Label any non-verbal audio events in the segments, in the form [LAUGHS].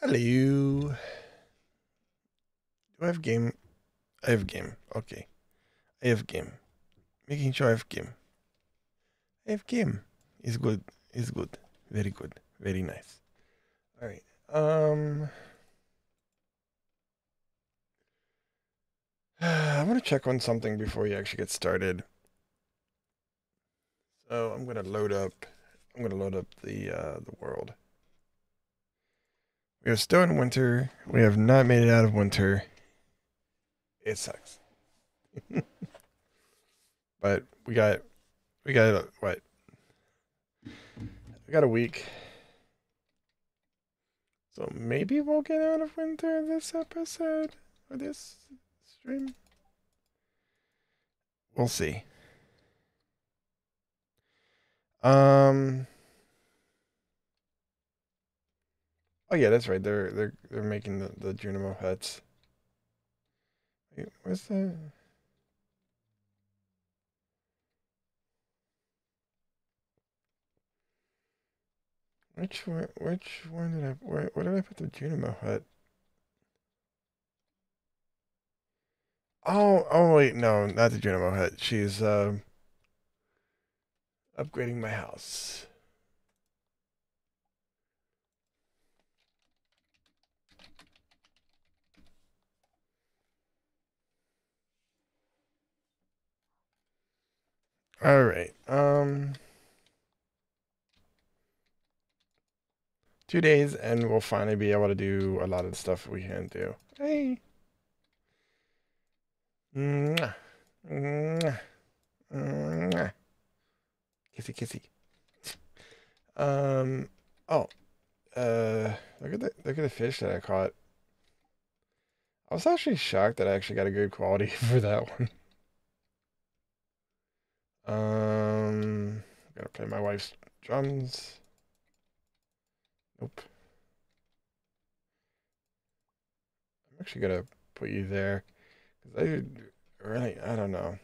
Hello. Do I have game? I have game. Okay. I have game. Making sure I have game. I have game. It's good. It's good. Very good. Very nice. All right. Um. [SIGHS] I want to check on something before you actually get started. So I'm gonna load up. I'm gonna load up the uh, the world. We are still in winter. We have not made it out of winter. It sucks. [LAUGHS] but we got we got what? We got a week. So maybe we'll get out of winter this episode or this stream. We'll see. Um Oh yeah, that's right. They're they're they're making the the Junimo huts. Wait, where's the? Which one? Which one did I? Where, where did I put the Junimo hut? Oh, oh wait, no, not the Junimo hut. She's um upgrading my house. All right. Um two days and we'll finally be able to do a lot of the stuff we can do. Hey. Mwah. Mwah. Mwah. Kissy kissy. Um oh. Uh look at the look at the fish that I caught. I was actually shocked that I actually got a good quality [LAUGHS] for that one. Um, gotta play my wife's drums. Nope. I'm actually gonna put you there because I really I don't know.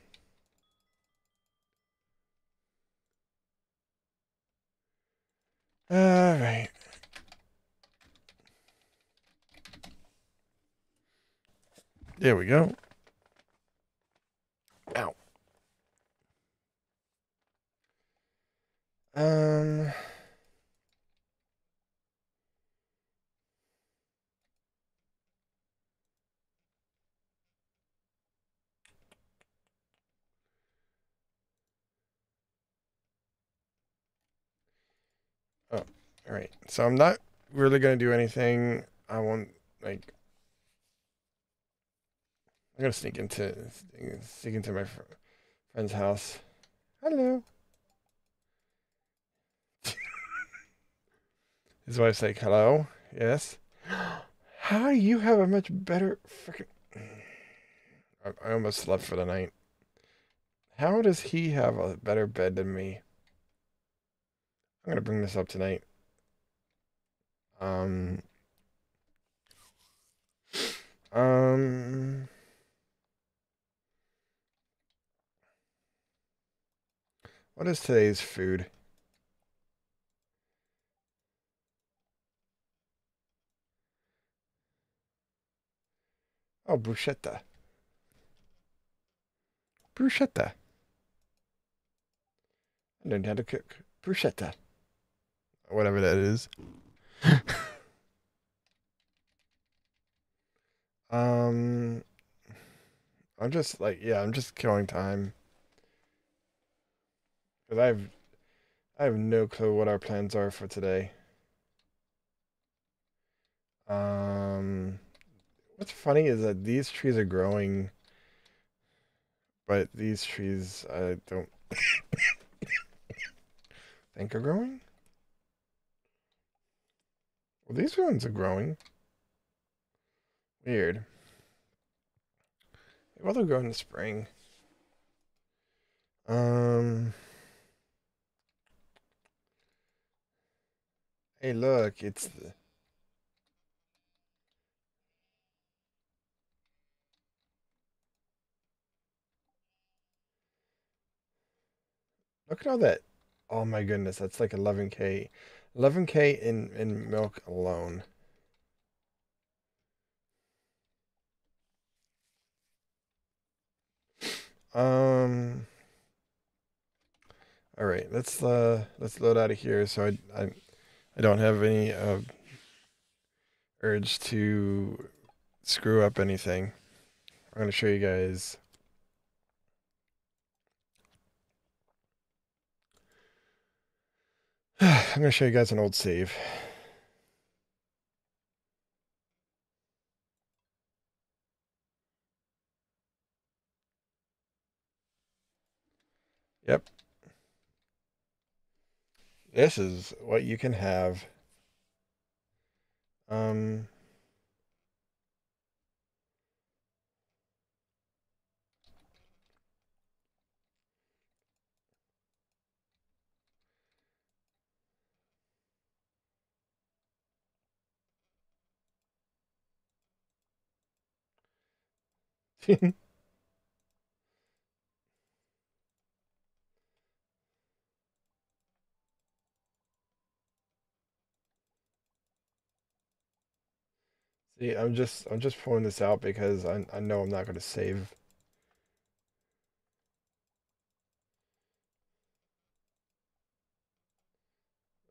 All right. There we go. Um. Oh, all right. So I'm not really gonna do anything. I won't like. I'm gonna sneak into sneak into my fr- friend's house. Hello. [LAUGHS] His wife's like, hello? Yes? [GASPS] How do you have a much better freaking. I, I almost slept for the night. How does he have a better bed than me? I'm gonna bring this up tonight. Um. [SIGHS] Um. What is today's food? Oh, bruschetta. Bruschetta. I learned how to cook bruschetta. Whatever that is. [LAUGHS] um, I'm just like, yeah, I'm just killing time. Because I've, I have no clue what our plans are for today. Um, what's funny is that these trees are growing, but these trees I don't think are growing. Well, these ones are growing. Weird. Well, they'll grow in the spring. Um. Hey, look, it's the. Look at all that. Oh my goodness, that's like 11k. 11k in, in milk alone. Um. All right, let's uh let's load out of here. So I I, I don't have any uh, urge to screw up anything. I'm gonna show you guys I'm gonna show you guys an old save. Yep. This is what you can have. Um, [LAUGHS] See, I'm just I'm just pulling this out because I I know I'm not gonna save.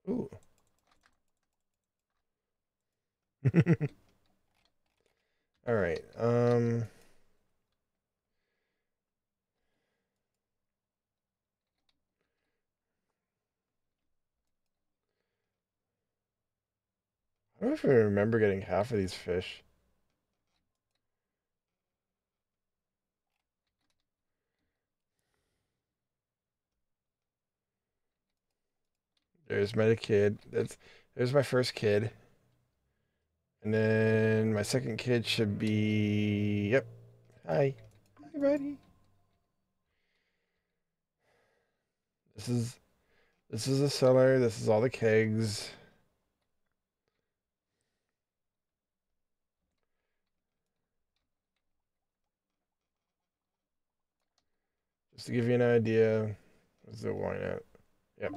Ooh. [LAUGHS] All right. Um. I don't know if I remember getting half of these fish. There's my kid. That's there's my first kid. And then my second kid should be yep. Hi. Hi buddy. This is this is the cellar, this is all the kegs. Just to give you an idea. What's the wine at? Yep.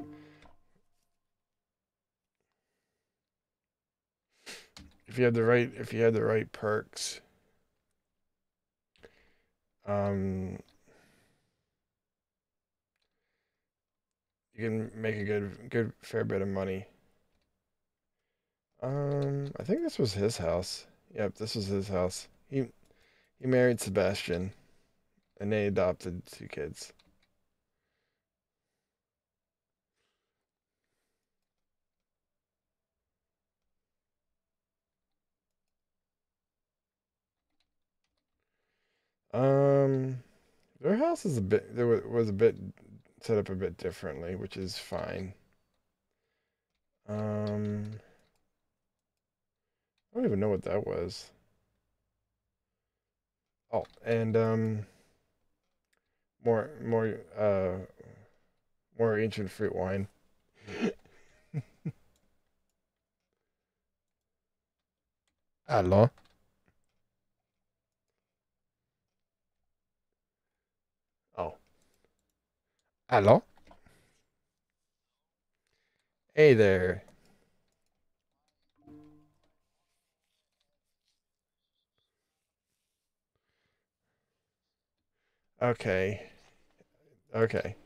if you have the right if you have the right perks um you can make a good good fair bit of money um i think this was his house yep this was his house he he married sebastian and they adopted two kids Um, their house is a bit there was, a bit set up a bit differently, which is fine. Um, I don't even know what that was. Oh, and um, more more uh more ancient fruit wine. [LAUGHS] Hello. Oh, hello. Hey there. Okay. Okay.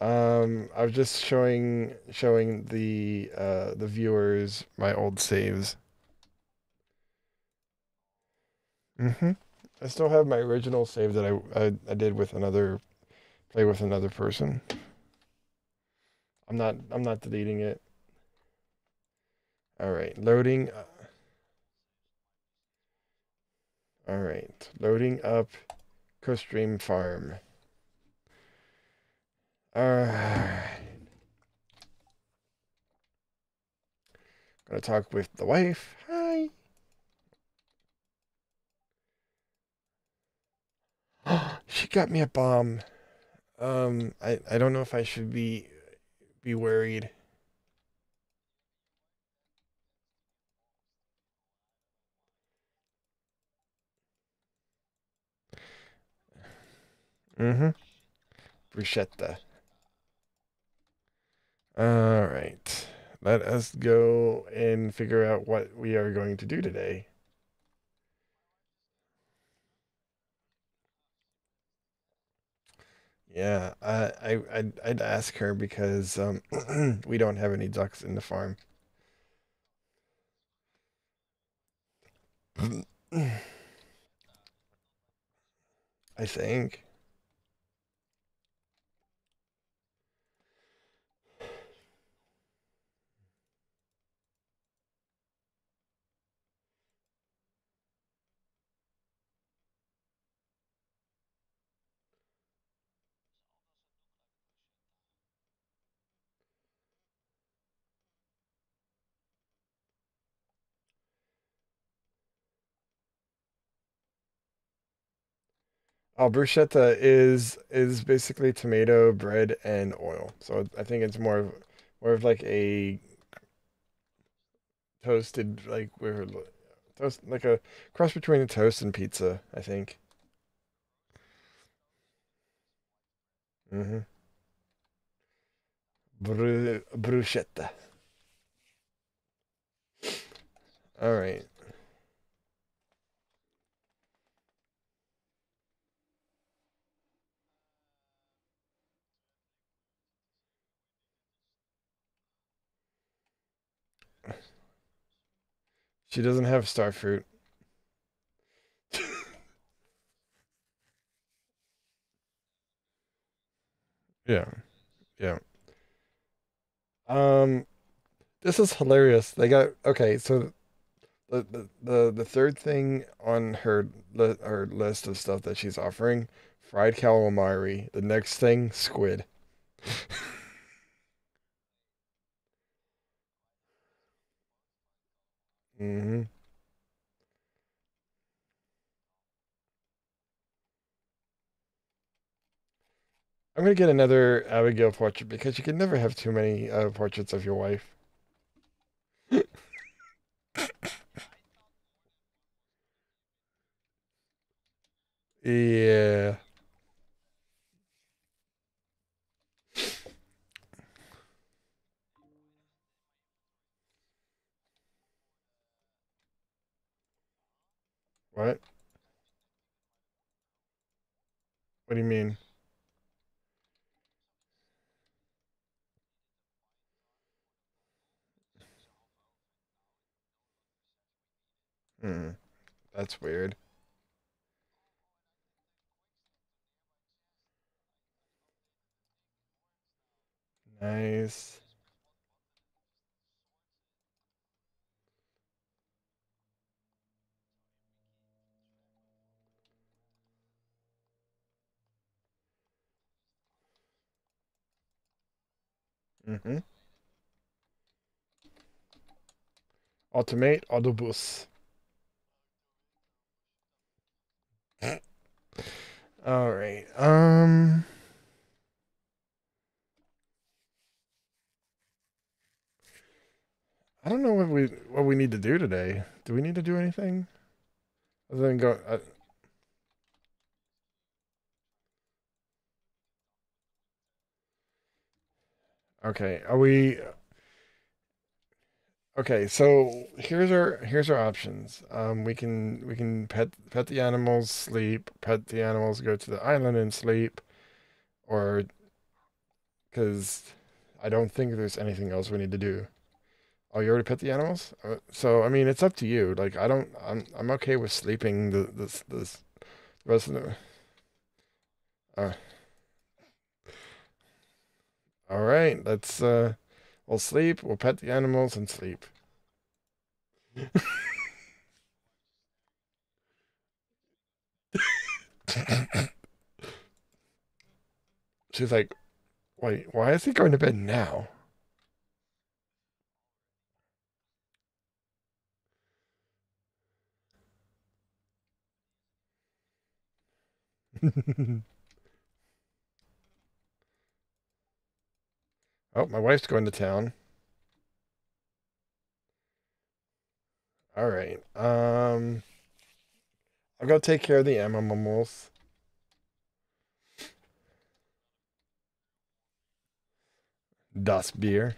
Um, I was just showing showing the uh the viewers my old saves. Mm-hmm. I still have my original save that I, I I did with another play with another person. I'm not I'm not deleting it. All right, loading. All right, loading up CoStream Farm. All right, gonna talk with the wife. Hi. [GASPS] She got me a bomb. Um, I I don't know if I should be be worried. Mm-hmm. Bruschetta. All right. Let us go and figure out what we are going to do today. Yeah, I, I I'd, I'd ask her because um [CLEARS THROAT] we don't have any ducks in the farm. [CLEARS THROAT] I think. Oh, bruschetta is is basically tomato, bread, and oil. So I think it's more of more of like a toasted like we're toast like a cross between a toast and pizza, I think. Mm-hmm. Bru bruschetta. All right. She doesn't have star fruit. [LAUGHS] Yeah. Yeah. Um, this is hilarious. They got okay, so the the the, third thing on her li her list of stuff that she's offering, fried calamari. The next thing, squid. [LAUGHS] hmm I'm gonna get another Abigail portrait because you can never have too many uh, portraits of your wife. [LAUGHS] Yeah. What? What do you mean? Hmm. That's weird. Nice. Mm-hmm. Automate Autobus. All right. Um, I don't know what we what we need to do today. Do we need to do anything other than go? Uh, okay. Are we okay? So here's our here's our options. Um, we can we can pet pet the animals, sleep, pet the animals, go to the island and sleep, or because I don't think there's anything else we need to do. Oh, you already pet the animals? Uh, so I mean, it's up to you. Like I don't, I'm I'm okay with sleeping the this this rest of the. Uh, all right, let's uh, we'll sleep. We'll pet the animals and sleep. [LAUGHS] She's like, wait, why is he going to bed now? [LAUGHS] Oh, my wife's going to town. All right. Um, I'll go take care of the animals. Das Bier.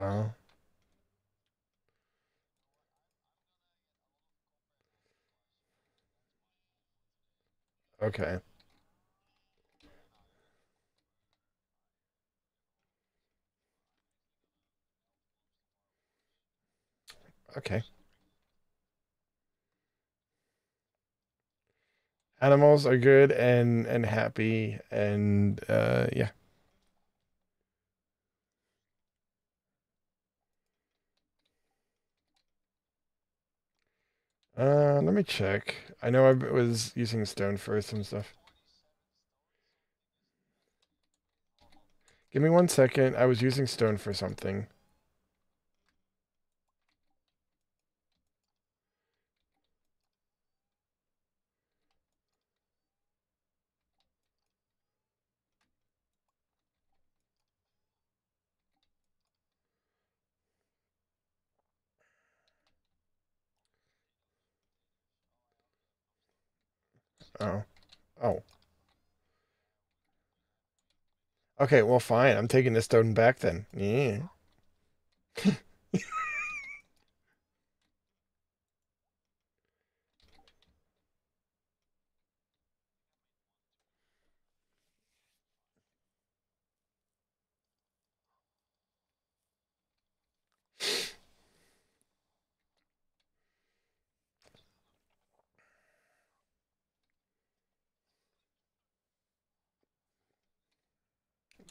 Oh. Okay. Okay. Animals are good and and happy and uh yeah. Uh let me check. I know I was using stone for some stuff. Give me one second. I was using stone for something. Oh. Oh. Okay, well fine. I'm taking this stone back then. Yeah. [LAUGHS]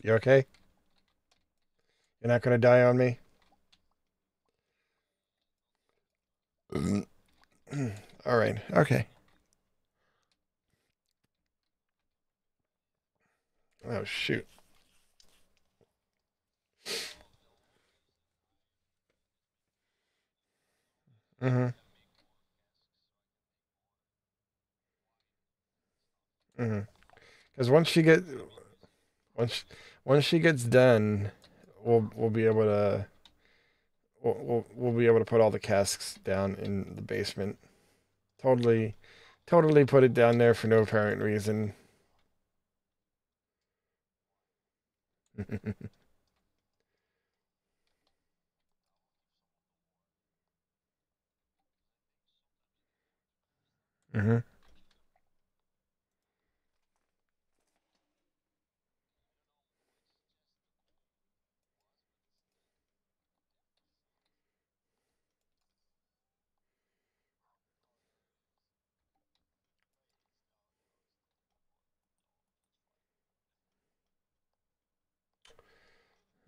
You okay? You're not gonna die on me? [CLEARS THROAT] All right. Okay. Oh shoot. Mm-hmm. Mm-hmm. Because once she get once once she gets done, we'll we'll be able to we'll, we'll be able to put all the casks down in the basement. Totally, totally put it down there for no apparent reason. [LAUGHS] hmm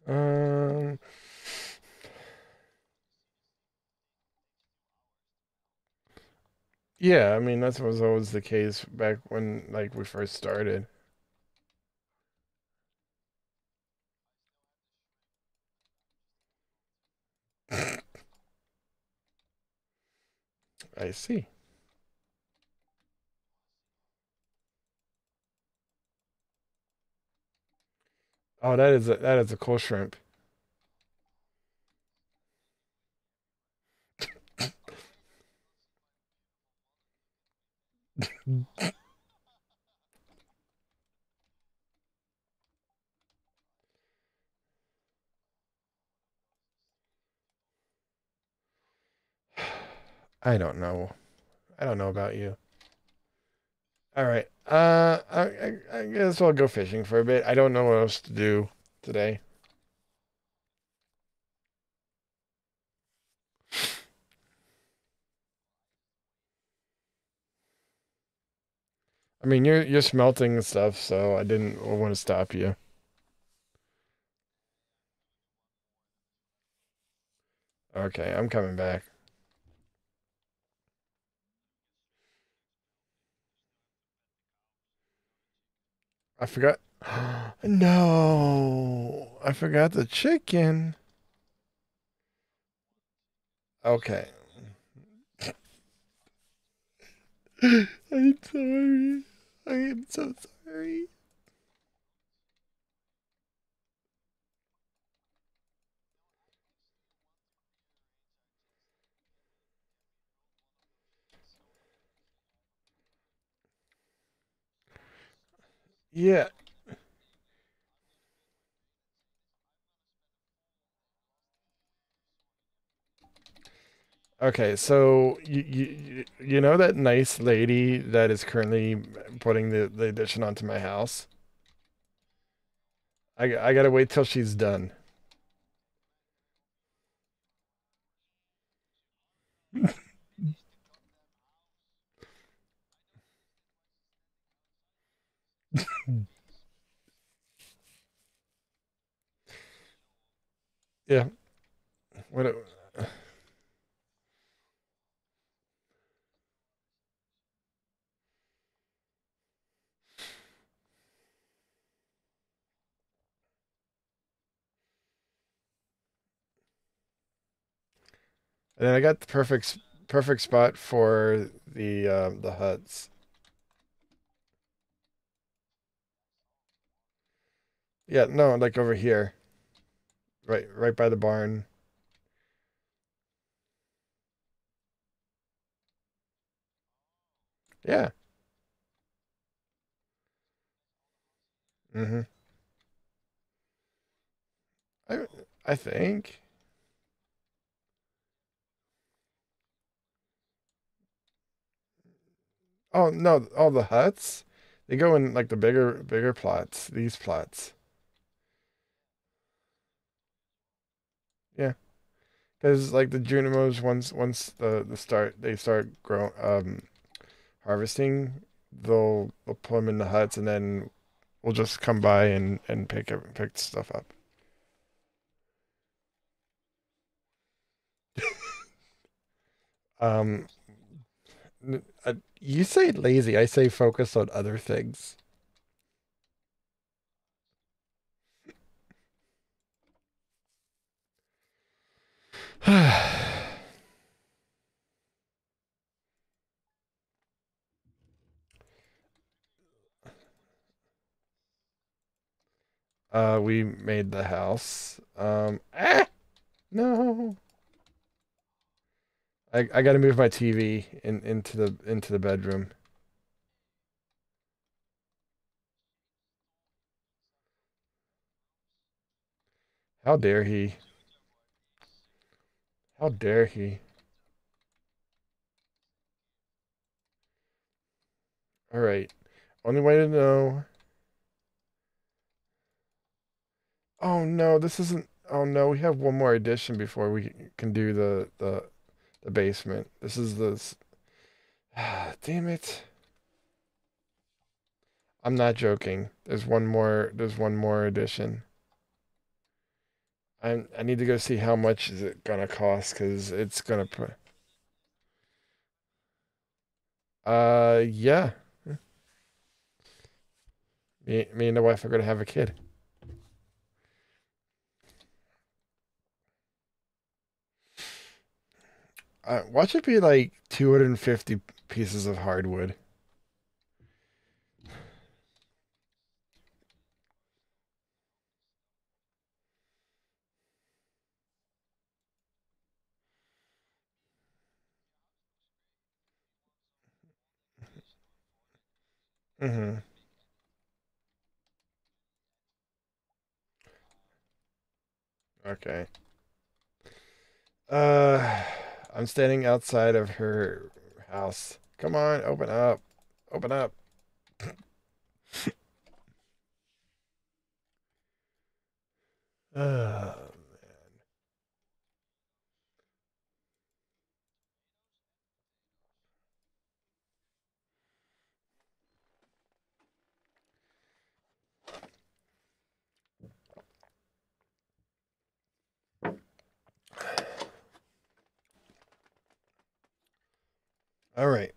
Um. Yeah, I mean that was always the case back when like we first started. [LAUGHS] I see. Oh, that is a, that is a cool shrimp. [SIGHS] I don't know. I don't know about you. All right. Uh, I, I, guess I'll go fishing for a bit. I don't know what else to do today. I mean, you're you're smelting and stuff, so I didn't want to stop you. Okay, I'm coming back. I forgot. [GASPS] No, I forgot the chicken. Okay. [GASPS] I'm sorry. I am so sorry. Yeah. Okay, so you, you you know that nice lady that is currently putting the, the addition onto my house? I, I gotta wait till she's done. [LAUGHS] [LAUGHS] Yeah. What? it- And then I got the perfect perfect spot for the uh, the huts. Yeah, no, like over here, right right by the barn. Yeah. hmm I I think. Oh no, all the huts. They go in like the bigger bigger plots. These plots. Yeah, because like the Junimos once once the the start they start grow um harvesting, they'll they'll put them in the huts and then we'll just come by and and pick pick stuff up. [LAUGHS] Um, n- uh, you say lazy, I say focus on other things. [SIGHS] Uh, we made the house. Um, ah, no. I I gotta move my TV in into the into the bedroom. How dare he? How dare he? All right. Only way to know. Oh no, this isn't. Oh no, we have one more addition before we can do the the the basement. This is the. Ah, [SIGHS] damn it. I'm not joking. There's one more. There's one more addition. I I need to go see how much is it gonna cost because it's gonna put. Uh, yeah. Me, me and the wife are gonna have a kid. Uh, watch it be like 250 pieces of hardwood. Hmm Okay. Uh, I'm standing outside of her house. Come on, open up. Open up. [LAUGHS] Uh, all right.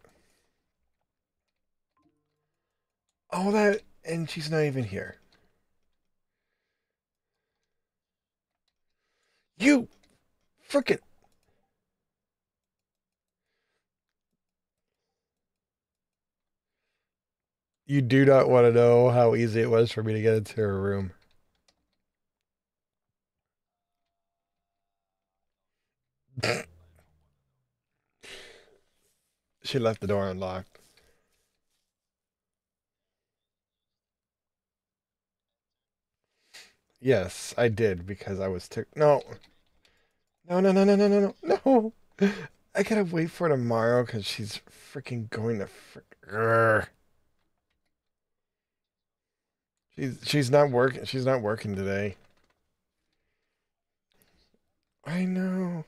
All that, and she's not even here. You frickin' You do not want to know how easy it was for me to get into her room. [LAUGHS] She left the door unlocked. Yes, I did because I was too. No. No, no, no, no, no, no, no. No. [LAUGHS] I gotta wait for tomorrow because she's freaking going to frick. She's she's not working. She's not working today. I know.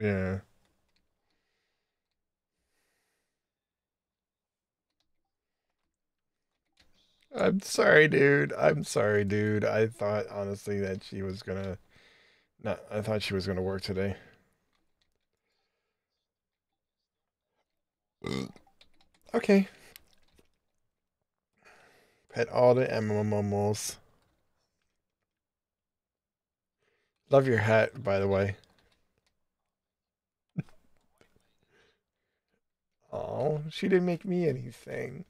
Yeah. I'm sorry, dude. I'm sorry, dude. I thought honestly that she was gonna not I thought she was gonna work today. Okay. Pet all the animals. Love your hat, by the way. Oh, she didn't make me anything.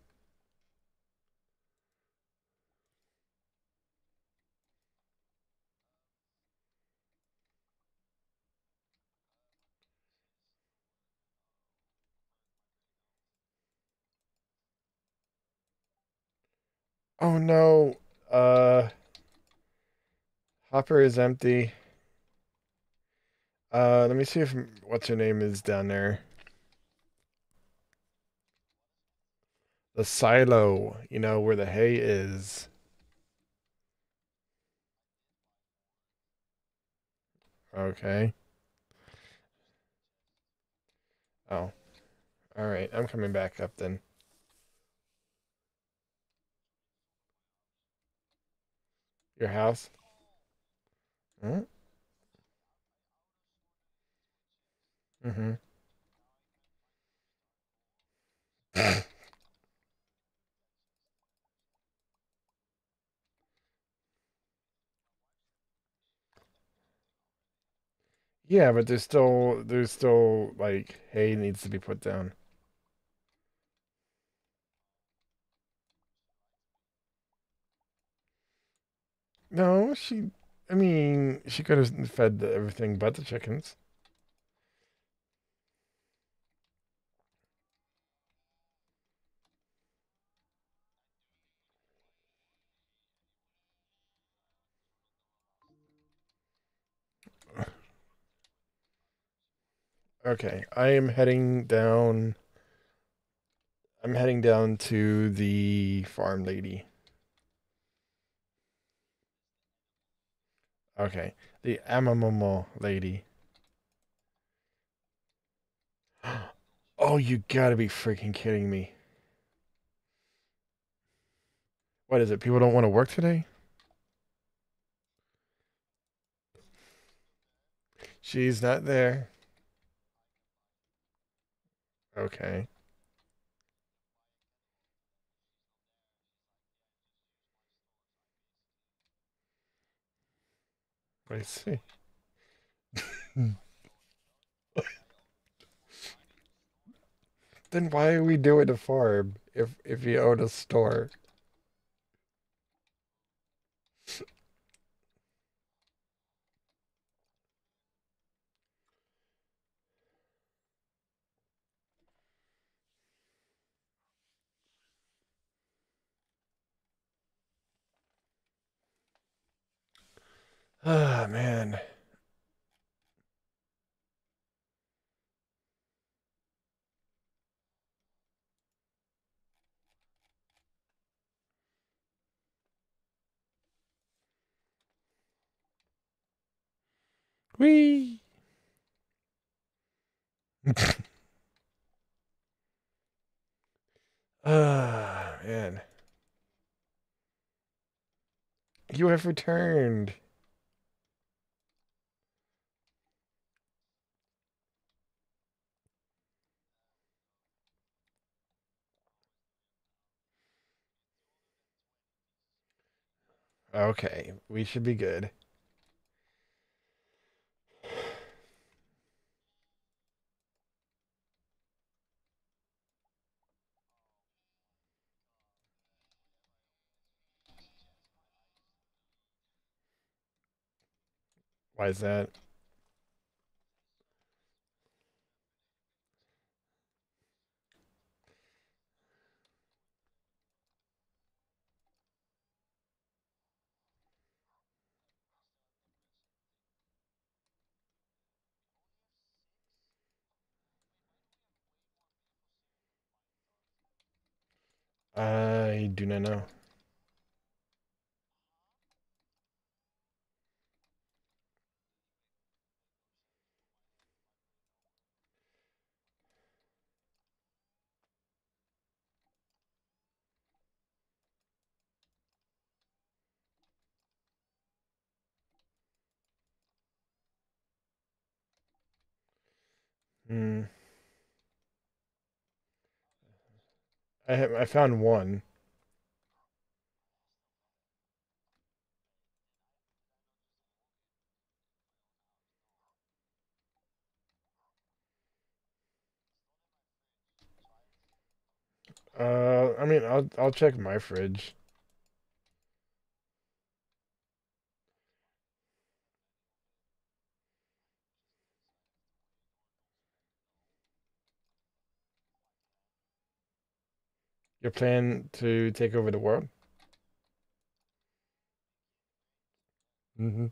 Oh no. Uh Hopper is empty. Uh let me see if what's her name is down there. The silo, you know, where the hay is. Okay. Oh. All right. I'm coming back up then. Your house? Hmm? Mm-hmm. [LAUGHS] Yeah, but there's still there's still like hay needs to be put down. No, she I mean, she could have fed everything but the chickens. Okay, I am heading down I'm heading down to the farm lady. Okay, the Amamomo lady. [GASPS] Oh, you gotta be freaking kidding me. What is it? People don't want to work today? She's not there. Okay. I see. Then why are we doing a farm if if you own a store? Ah, man. Whee! [LAUGHS] Ah, man. You have returned. Okay, we should be good. Why is that? I do not know. Hmm. I I found one. Uh, I mean, I'll I'll check my fridge. Your plan to take over the world? Mm-hmm.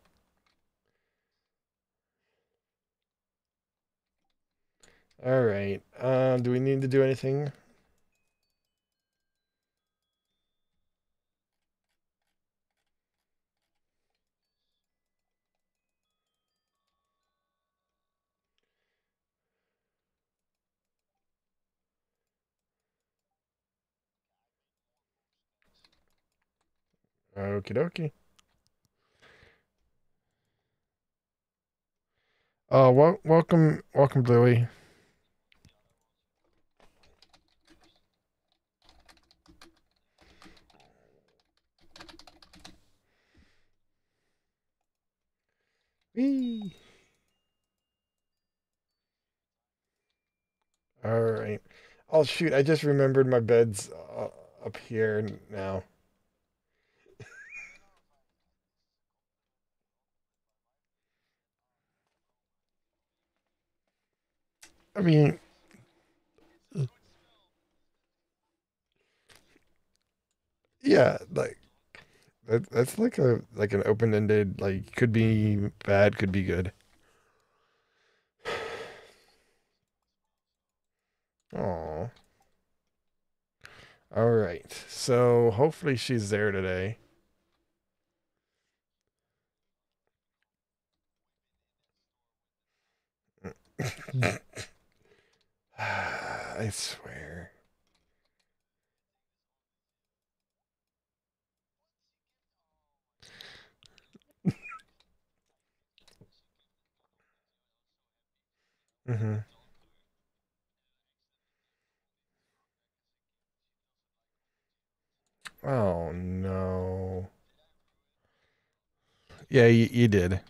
All right. Um, do we need to do anything? Okie dokie. Uh, wel welcome, welcome. Whee! All right. Oh shoot! I just remembered my bed's uh, up here now. I mean, yeah, like that, that's like a like an open-ended like could be bad, could be good. [SIGHS] Oh. All right. So hopefully she's there today. [LAUGHS] I swear. hmm Oh no. Yeah, you, you did.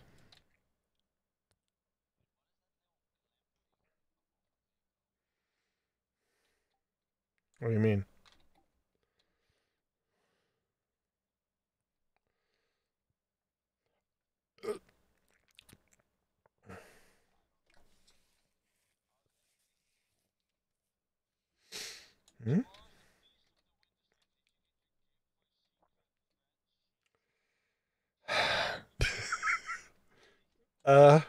What do you mean? Hmm? [SIGHS] Uh,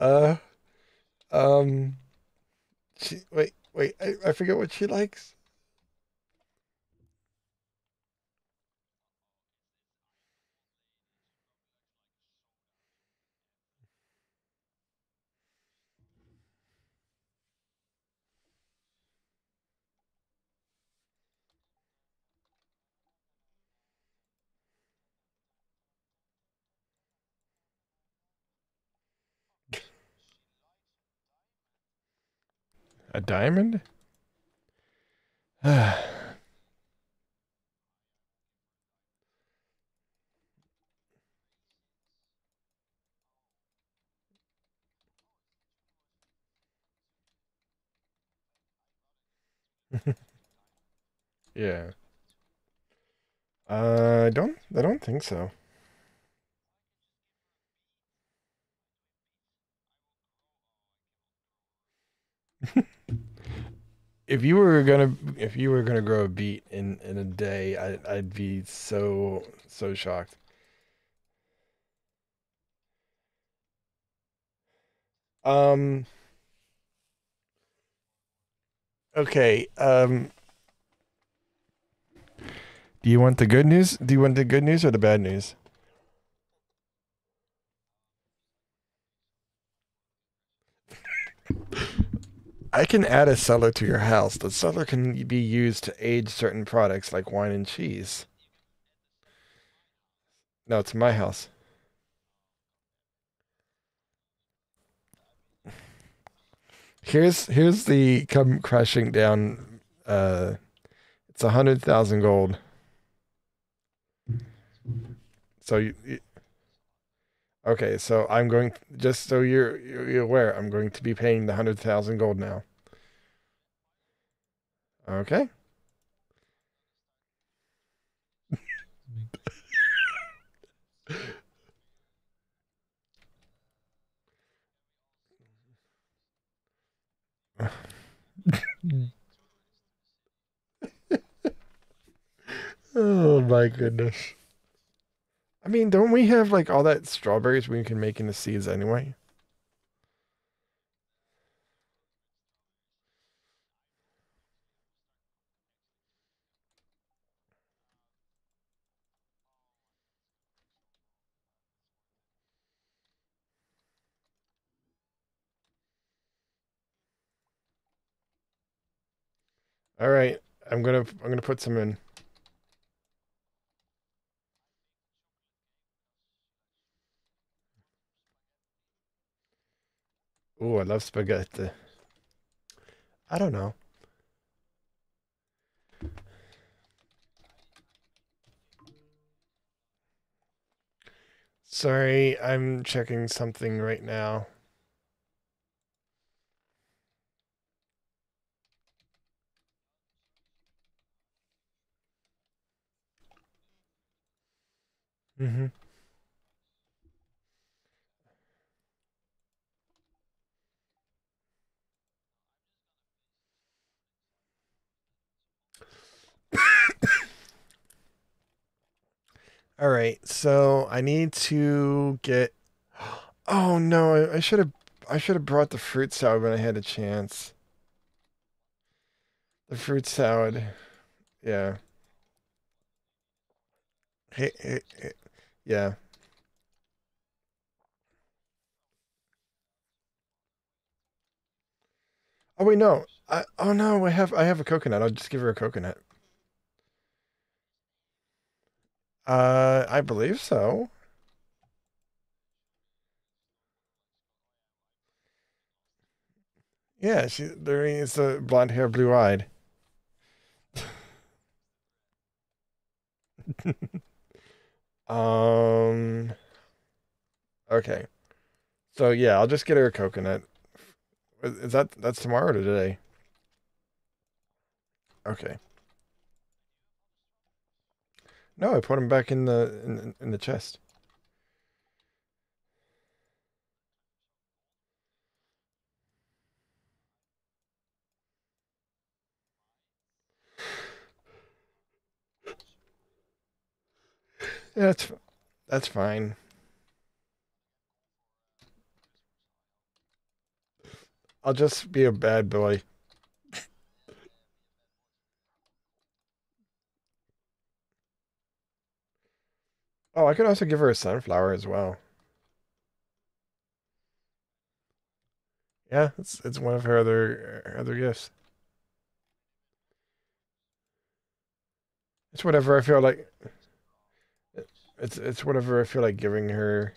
uh, um, she, wait, wait, I, I forget what she likes. A diamond? [SIGHS] Yeah. Uh, I don't, I don't think so. [LAUGHS] If you were gonna, if you were gonna grow a beet in in a day, I I'd be so so shocked. Um, Okay. Um. Do you want the good news? Do you want the good news or the bad news? I can add a cellar to your house. The cellar can be used to age certain products like wine and cheese. No, it's my house. Here's here's the come crashing down. Uh, it's a hundred thousand gold. So you, you- okay? So I'm going just so you're you're aware. I'm going to be paying the hundred thousand gold now. Okay. [LAUGHS] Oh my goodness. I mean, don't we have like all that strawberries we can make into seeds anyway? All right, I'm gonna I'm gonna put some in. I love spaghetti. I don't know. Sorry, I'm checking something right now. Mm-hmm. [COUGHS] All right, so I need to get. [GASPS] Oh no, I, should have I should have brought the fruit salad when I had a chance. The fruit salad. Yeah. Hey, hey, hey. Yeah. Oh wait, no. I, oh no, I have I have a coconut. I'll just give her a coconut. Uh, I believe so. Yeah, she there is the blonde hair, blue eyed. [LAUGHS] Um, okay. So yeah, I'll just get her a coconut. Is that that's tomorrow or today? Okay. No, I put him back in the in, in the chest. Yeah, that's that's fine. I'll just be a bad boy. Oh, I could also give her a sunflower as well. Yeah, it's it's one of her other her other gifts. It's whatever I feel like. It's it's whatever I feel like giving her.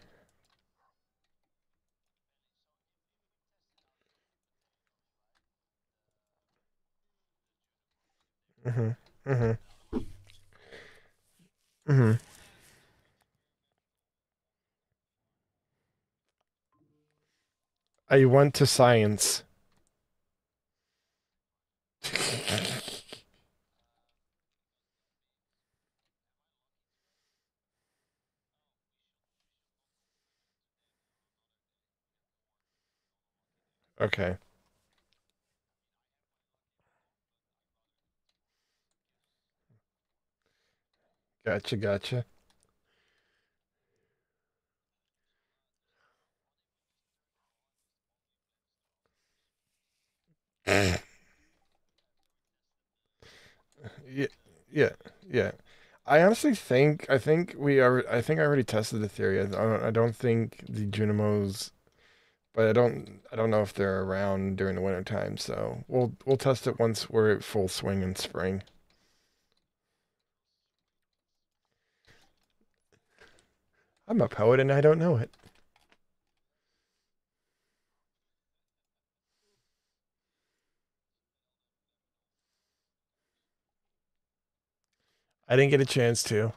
hmm hmm hmm I went to science. Okay, gotcha, gotcha. Yeah, yeah, yeah. I honestly think I think we are. I think I already tested the theory. I don't, I don't think the Junimos, but I don't. I don't know if they're around during the winter time. So we'll we'll test it once we're at full swing in spring. I'm a poet and I don't know it. I didn't get a chance to.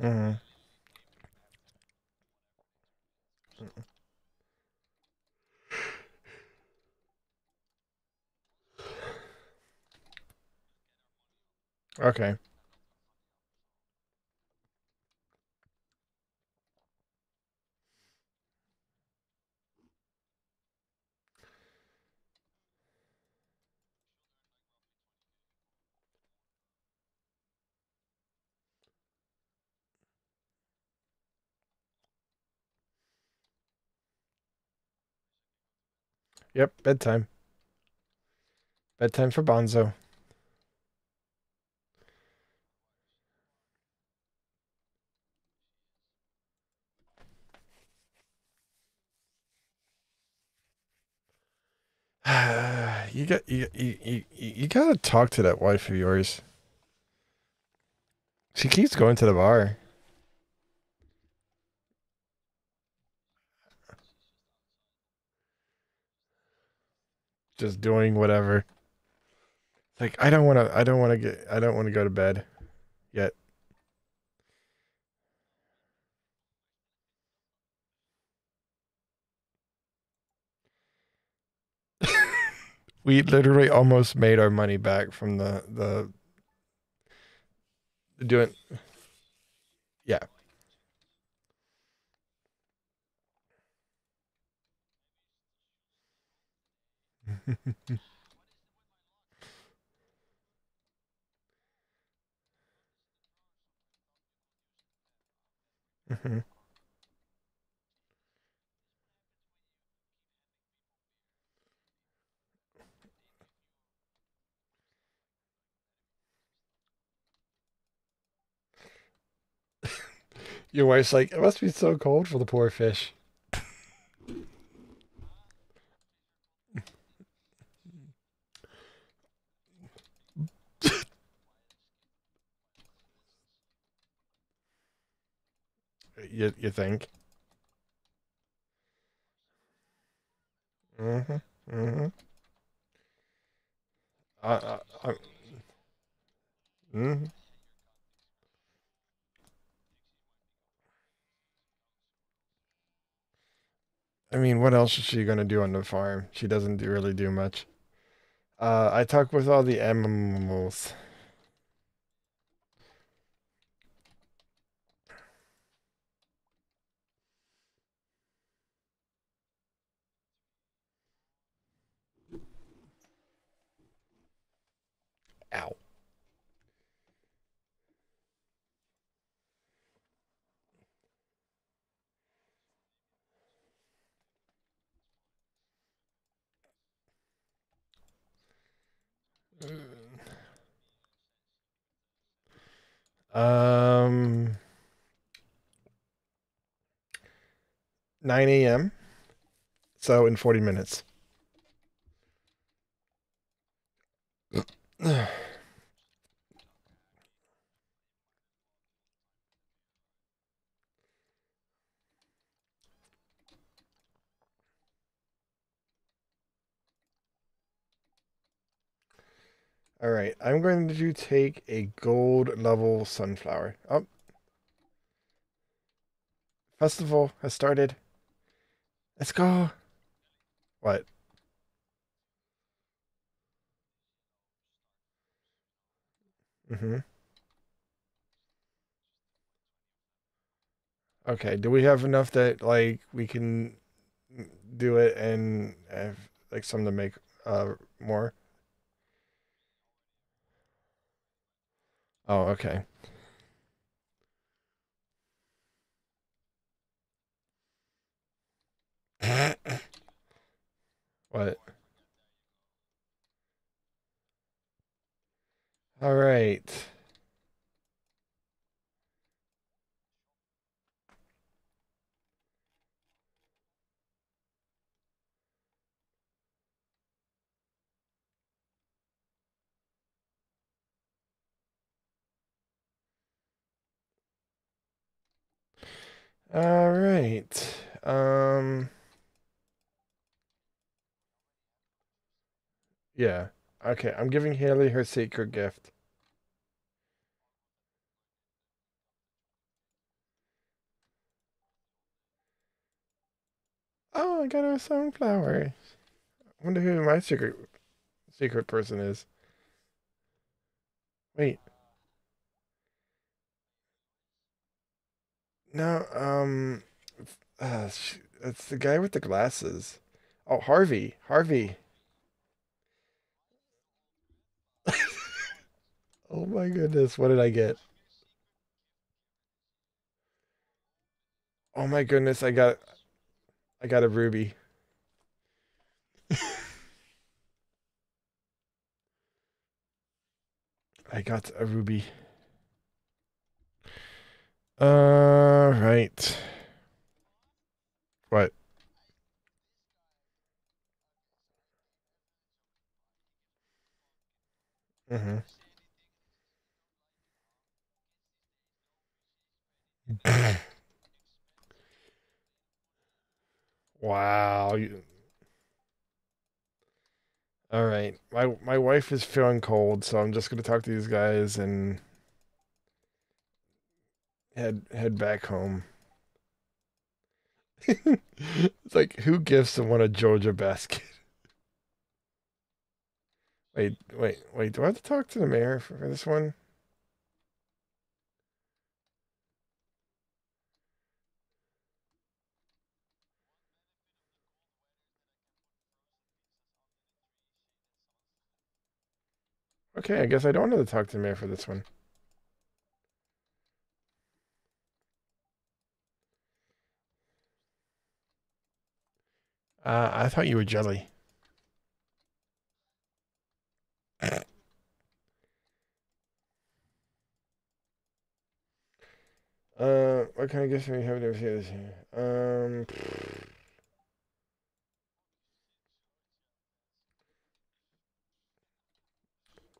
hmm Okay. Yep, bedtime. Bedtime for Bonzo. [SIGHS] you got you, you you you gotta talk to that wife of yours. She keeps going to the bar. Just doing whatever. Like I don't want to. I don't want to get. I don't want to go to bed yet. We literally almost made our money back from the the doing. Yeah. [LAUGHS] hmm Your wife's like, it must be so cold for the poor fish. [LAUGHS] You you think? hmm hmm I, I, I, mhm. I mean, what else is she gonna do on the farm? She doesn't do, really do much. Uh, I talk with all the animals. Um, 9 a.m. So in 40 minutes. [CLEARS THROAT] All right, I'm going to take a gold level sunflower. Oh, festival has started. Let's go. What? Mm-hmm. Okay, do we have enough that like we can do it and have like some to make uh, more? Oh, okay. What? All right. All right. Um, yeah. Okay, I'm giving Haley her secret gift. Oh, I got her a sunflower. I wonder who my secret secret person is. Wait, no, um, uh, it's the guy with the glasses. Oh, Harvey. Harvey. [LAUGHS] Oh my goodness, what did I get? Oh my goodness, I got I got a ruby. [LAUGHS] I got a ruby. Uh, right. What? hmm [CLEARS THROAT] Wow. you- All right. My my wife is feeling cold, so I'm just gonna talk to these guys and head head back home. [LAUGHS] It's like who gives someone a Georgia basket? [LAUGHS] Wait, wait, wait. Do I have to talk to the mayor for, for this one? Okay, I guess I don't have to talk to the mayor for this one. Uh, I thought you were jelly. [COUGHS] Uh, what kind of gifts do we have to see this year? Um,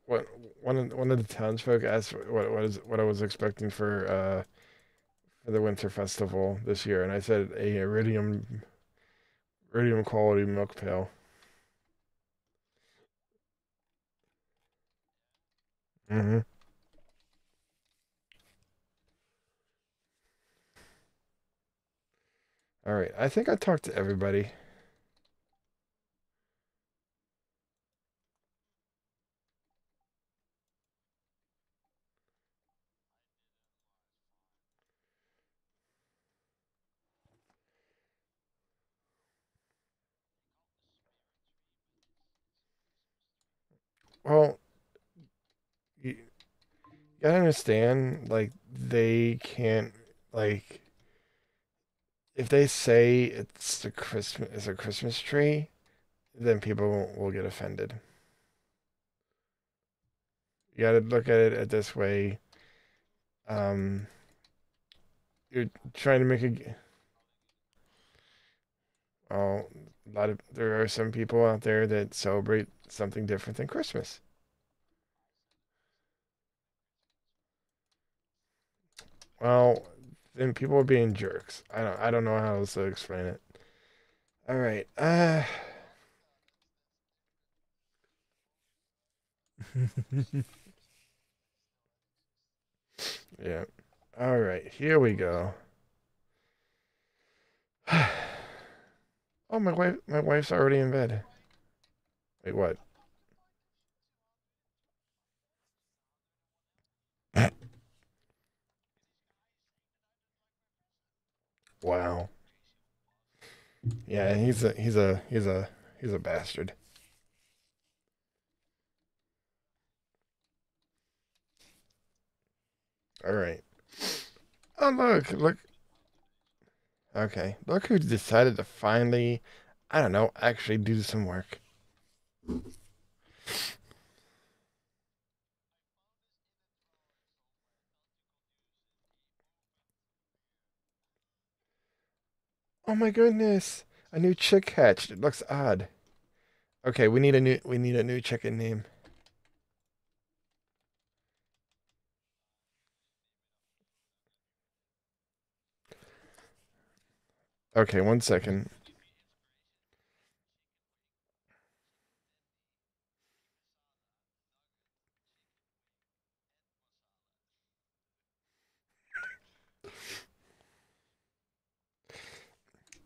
what one of one of the townsfolk asked what what is what I was expecting for uh for the winter festival this year, and I said a iridium iridium quality milk pail. hmm All right, I think I talked to everybody. Well, you gotta understand, like they can't like if they say it's the Christmas it's a Christmas tree, then people will get offended. You got to look at it at this way. Um, you're trying to make a. Oh, a lot of there are some people out there that celebrate something different than Christmas. Well, then people are being jerks. I don't. I don't know how else to explain it. All right. Uh. [LAUGHS] yeah. All right. Here we go. [SIGHS] Oh, my wife. My wife's already in bed. Wait, what? [COUGHS] wow. Yeah, he's a he's a he's a he's a bastard. All right. Oh look, look. Okay, look who decided to finally, I don't know, actually do some work. Oh my goodness, a new chick hatched. It looks odd. Okay, we need a new we need a new chicken name. Okay, one second.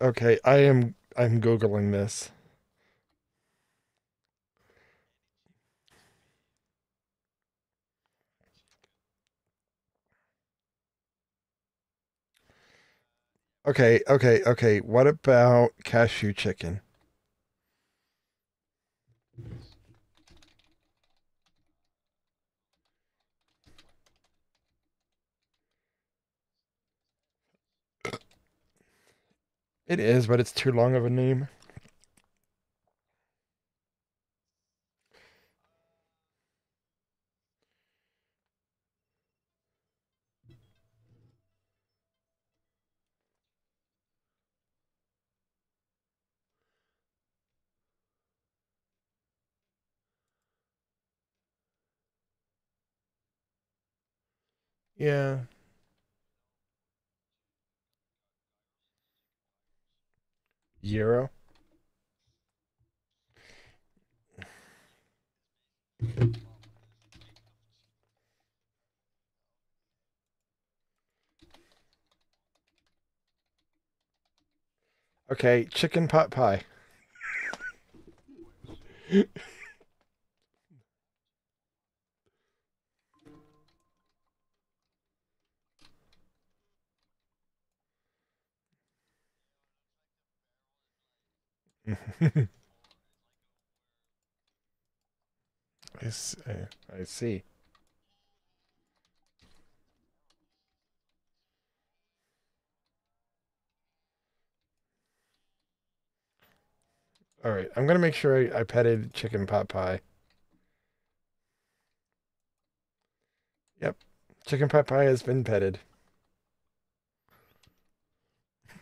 Okay, I am I'm googling this. Okay, okay, okay. What about cashew chicken? It is, but it's too long of a name. Yeah. Euro. Okay, chicken pot pie. [LAUGHS] I see. I see. All right, I'm gonna make sure I, I petted chicken pot pie. Yep, chicken pot pie has been petted.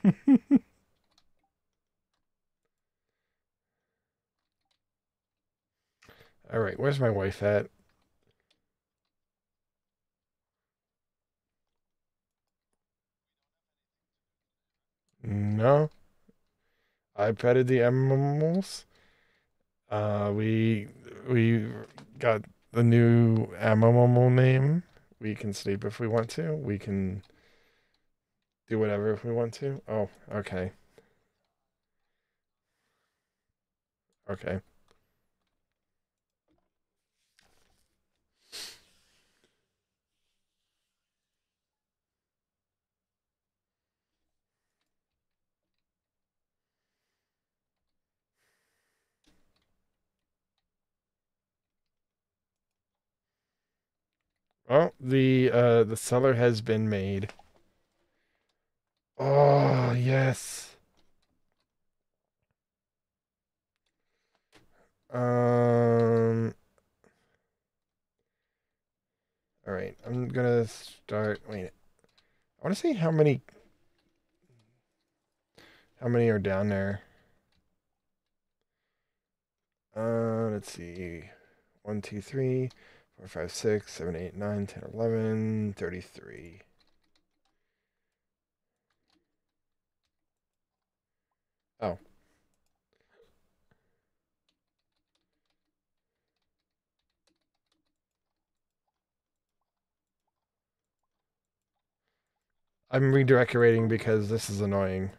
[LAUGHS] All right, where's my wife at? No, I petted the animals. Uh, we we got the new animal name. We can sleep if we want to. We can do whatever if we want to. Oh, okay. Okay. Oh, the uh the cellar has been made. Oh, yes. Um All right, I'm gonna start. Wait, I want to see how many, how many are down there. Uh, let's see. One, two, three, four, five, six, seven, eight, nine, ten, eleven, thirty-three. Oh. I'm redecorating because this is annoying.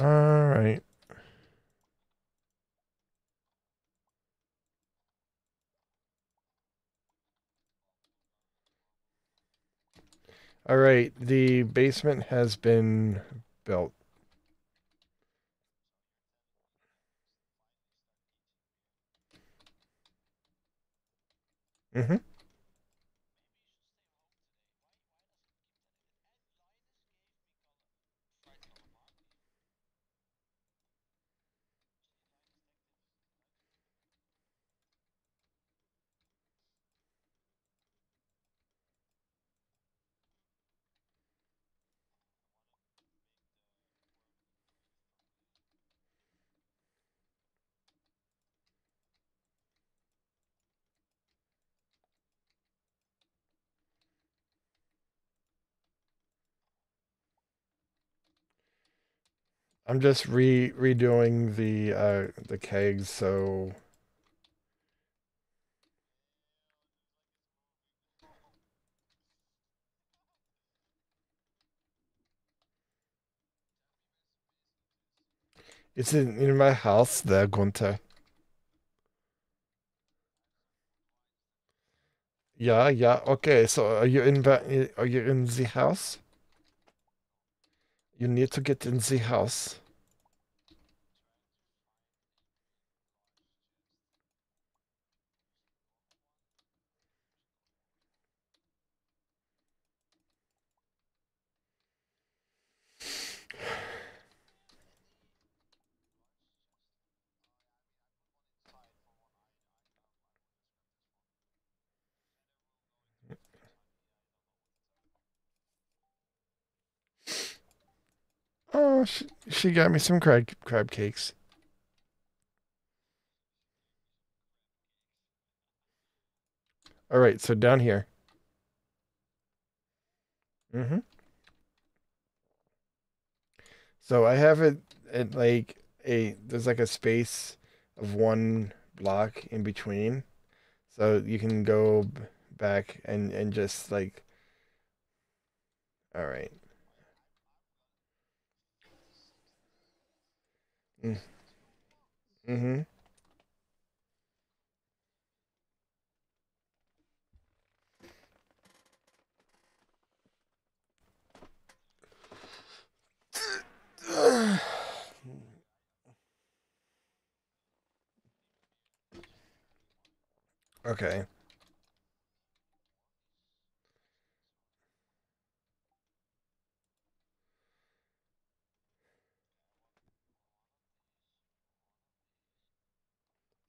All right. All right, the basement has been built. Mm-hmm. I'm just re redoing the uh the kegs, so it's in, in my house there, Gunther. Yeah, yeah, okay. So are you in are you in the house? You need to get in the house. Oh, she, she got me some crab crab cakes. All right, so down here. Mm-hmm. So I have it at like a there's like a space of one block in between. So you can go back and and just like all right. Mm, Mm-hmm. Okay.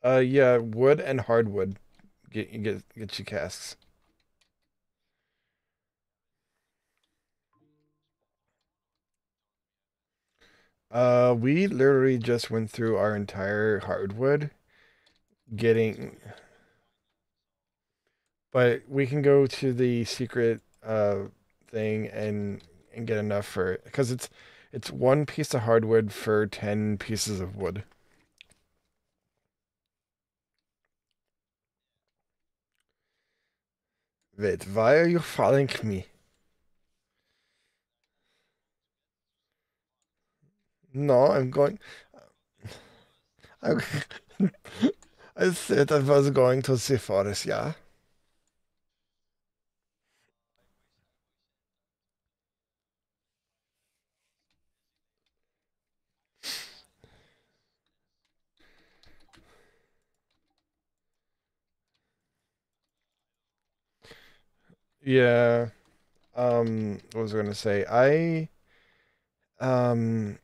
Uh yeah, wood and hardwood. Get get get you casks. Uh we literally just went through our entire hardwood getting but we can go to the secret uh thing and and get enough for because it's it's one piece of hardwood for 10 pieces of wood. Wait, why are you following me? No, I'm going [LAUGHS] I, said I was going to forest, yeah. Yeah. Um, what was I gonna say? I um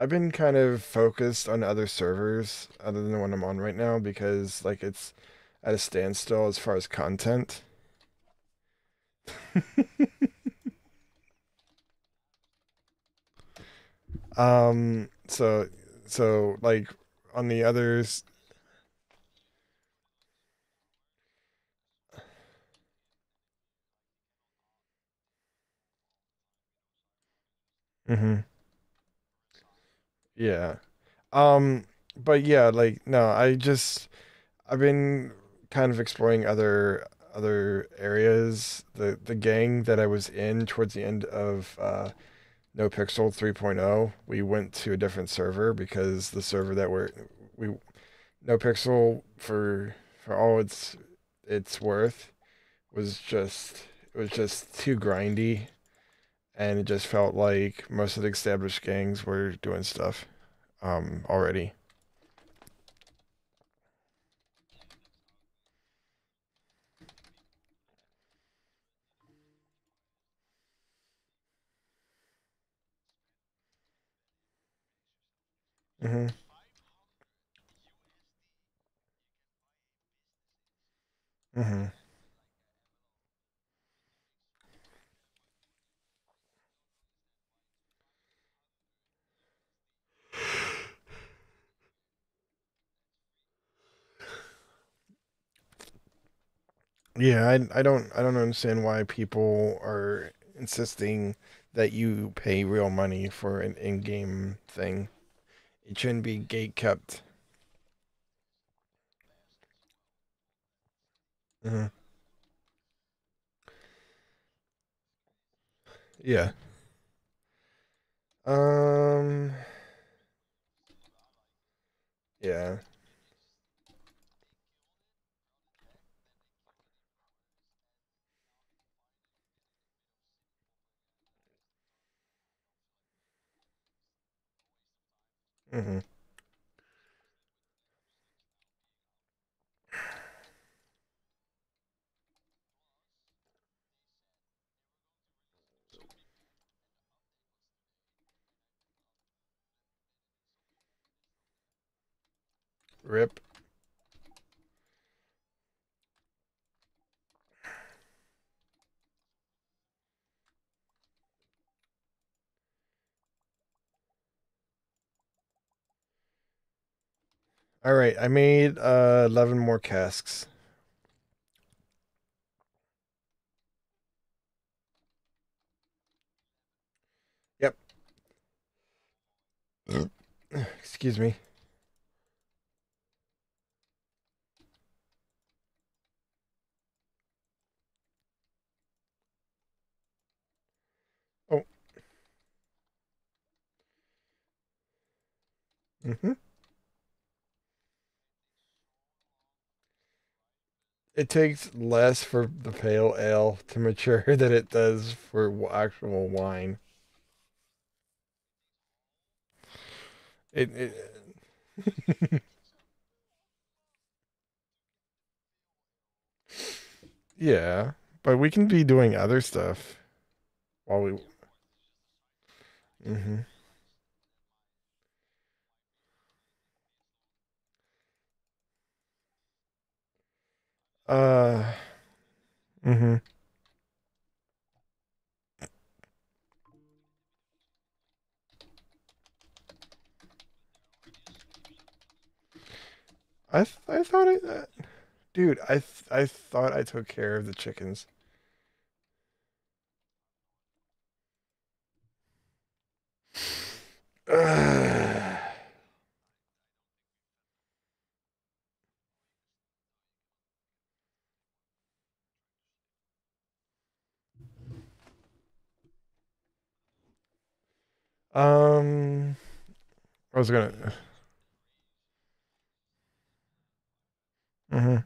I've been kind of focused on other servers other than the one I'm on right now because like it's at a standstill as far as content. [LAUGHS] Um, so so like on the others, hmm yeah. Um, but yeah, like no, I just I've been kind of exploring other other areas. The the gang that I was in towards the end of uh No Pixel 3.0, we went to a different server because the server that we're we No Pixel for for all its its worth was just it was just too grindy, and it just felt like most of the established gangs were doing stuff um, already. hmm hmm Yeah, I I don't I don't understand why people are insisting that you pay real money for an in-game thing. It shouldn't be gate kept. hmm Yeah. Um. Yeah. Hmm Rip. All right, I made uh 11 more casks. Yep. [CLEARS THROAT] Excuse me. Oh. hmm It takes less for the pale ale to mature [LAUGHS] than it does for actual wine. It, it [LAUGHS] yeah, but we can be doing other stuff while we. hmm Uh. Mm-hmm. I th I thought I, uh, dude, I th I thought I took care of the chickens. Ugh. [SIGHS] [SIGHS] Um, I was gonna. hmm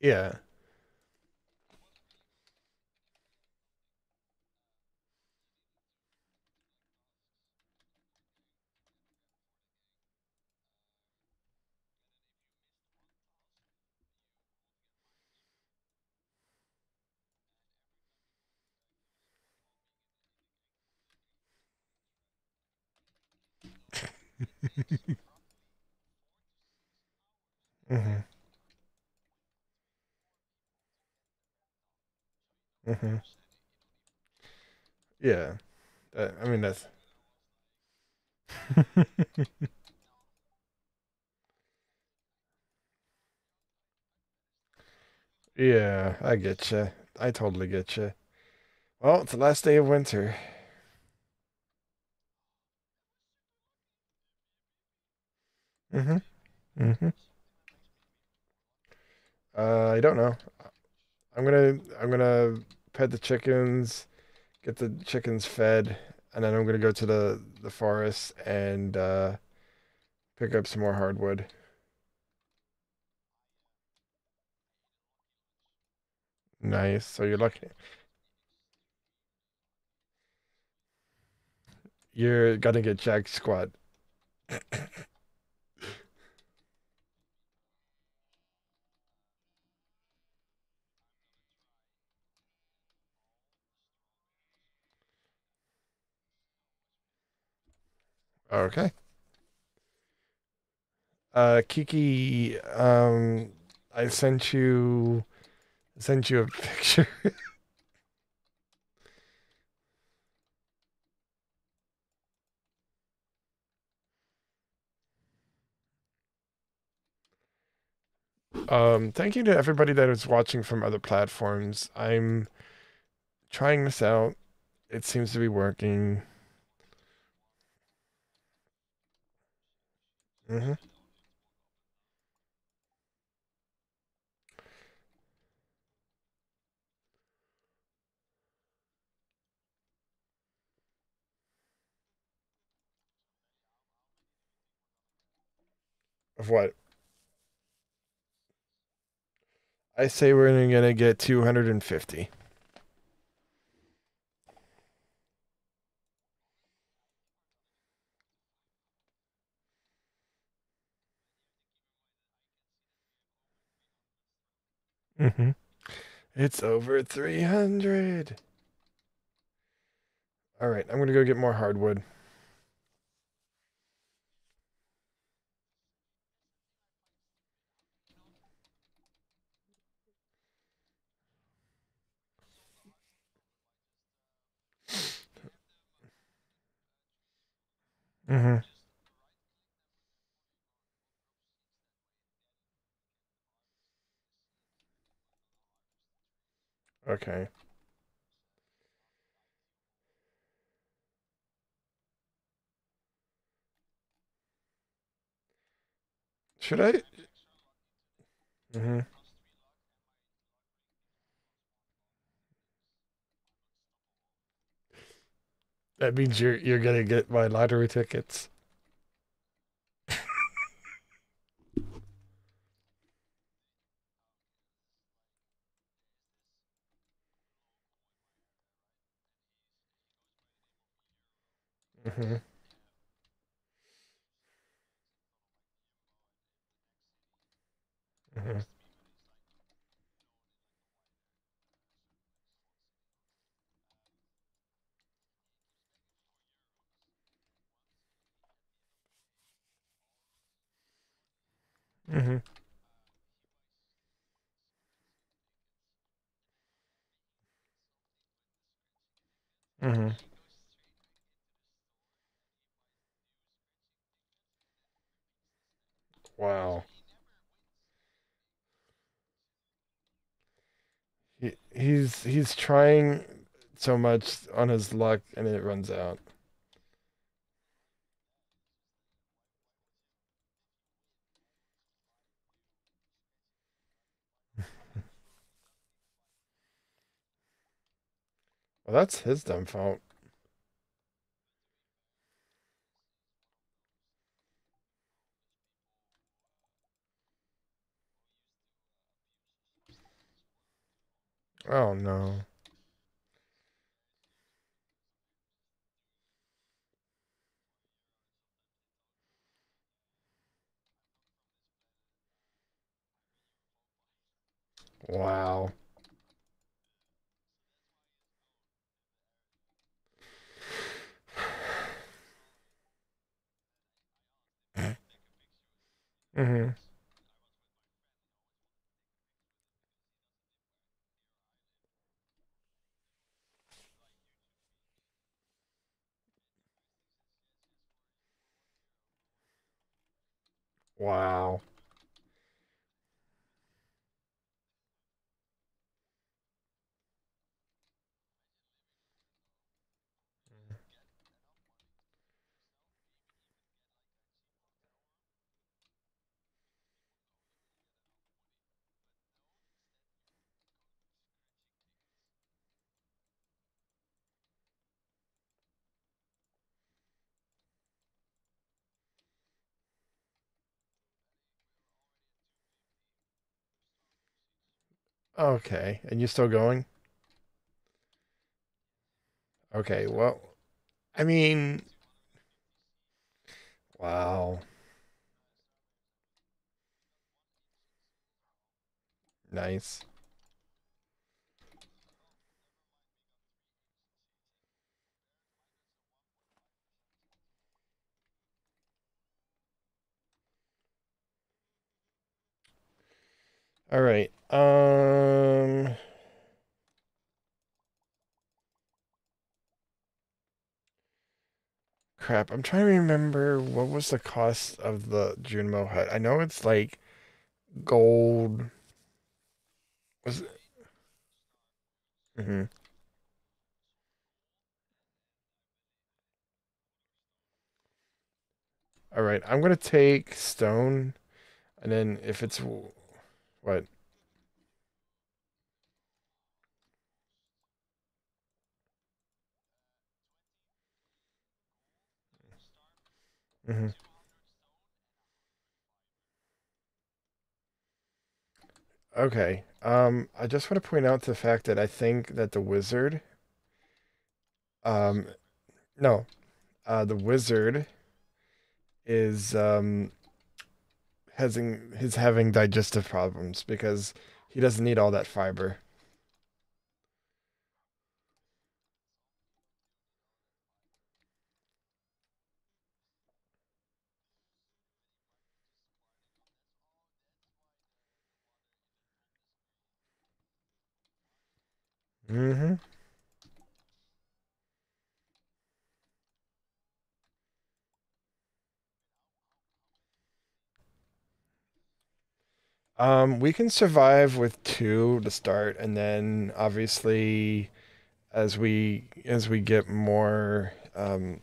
Yeah. Hmm hmm Yeah. That, I mean that's. [LAUGHS] Yeah, I get you. I totally get you. Well, it's the last day of winter. Hmm hmm Uh, I don't know. I'm gonna I'm gonna pet the chickens, get the chickens fed, and then I'm gonna go to the the forest and uh, pick up some more hardwood. Nice. So you're lucky. You're gonna get jack squat. [LAUGHS] Okay. Uh, Kiki, um, I sent you sent you a [LAUGHS] picture. Um, thank you to everybody that is watching from other platforms. I'm trying this out. It seems to be working. Hmm Of what? I say we're gonna get 250. Hmm It's over 300. All right, I'm gonna go get more hardwood. hmm Okay. Should I? hmm That means you're you're gonna get my lottery tickets. Hmm hmm hmm hmm Wow. He, he's he's trying so much on his luck and it runs out. [LAUGHS] Well, that's his dumb fault. Oh no. Wow. [SIGHS] hmm Wow. Okay, and you're still going? Okay, well, I mean, wow, nice. All right. Um, crap. I'm trying to remember what was the cost of the Junimo hut. I know it's like gold. Was it? hmm All right. I'm gonna take stone, and then if it's what? Hmm Okay. Um, I just want to point out the fact that I think that the wizard, um, no, uh, the wizard is um having he's having digestive problems because he doesn't need all that fiber. Hmm Um, we can survive with two to start, and then obviously as we as we get more um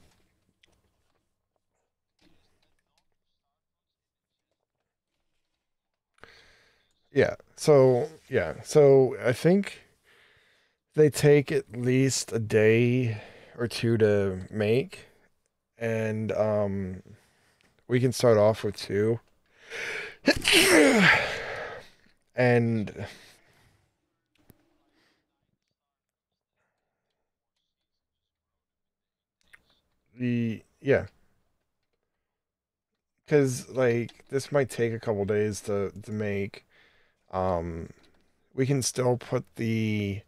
yeah. So yeah. So I think they take at least a day or two to make, and um we can start off with two. And the yeah, because like this might take a couple days to to make. Um, we can still put the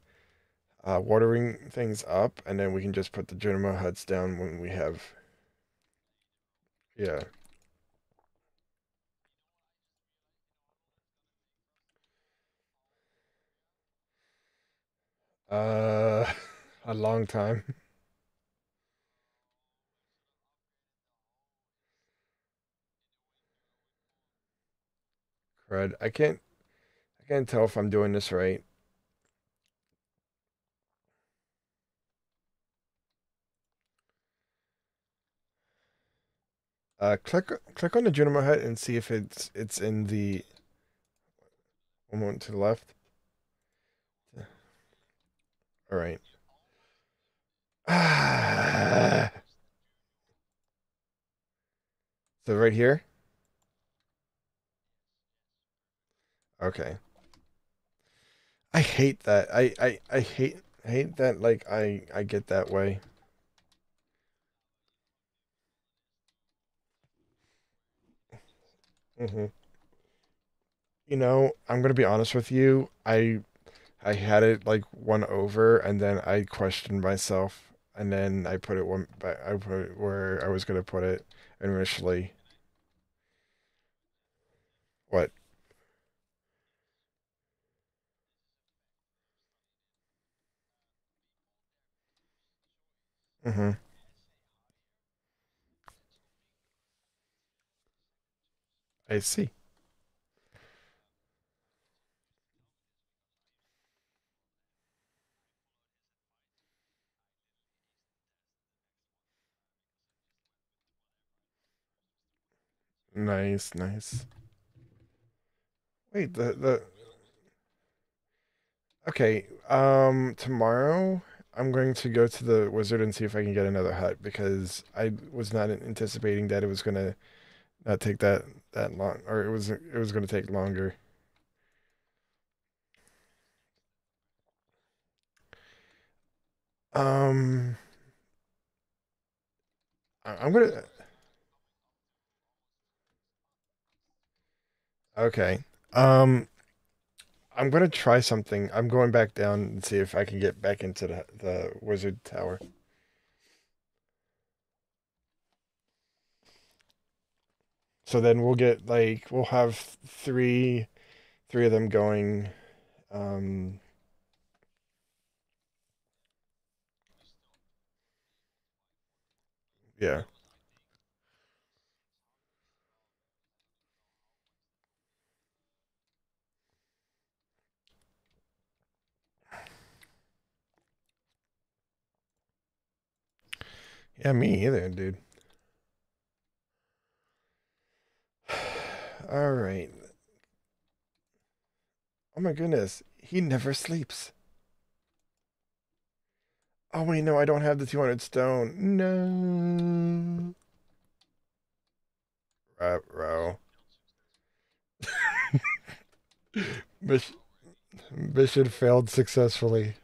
uh, watering things up, and then we can just put the Junimo huts down when we have yeah. Uh, [LAUGHS] a long time. Crud. I can't I can't tell if I'm doing this right. Uh, click click on the Junimo hut and see if it's it's in the one moment to the left. All right. [SIGHS] So right here. Okay. I hate that. I I I hate hate that like I I get that way. Hmm You know, I'm gonna be honest with you. I I had it like one over, and then I questioned myself, and then I put it one. I put it where I was gonna put it initially. What? hmm I see. Nice, nice. Wait, the the okay. Um, tomorrow I'm going to go to the wizard and see if I can get another hut because I was not anticipating that it was gonna not take that that long, or it was it was going to take longer. Um, I'm gonna. Okay. Um, I'm gonna try something. I'm going back down and see if I can get back into the the wizard tower. So then we'll get like we'll have three three of them going. Um, yeah. Yeah, me either, dude. All right. Oh my goodness, he never sleeps. Oh wait, no, I don't have the 200 stone. No. Right, row. [LAUGHS] Mission, mission failed successfully.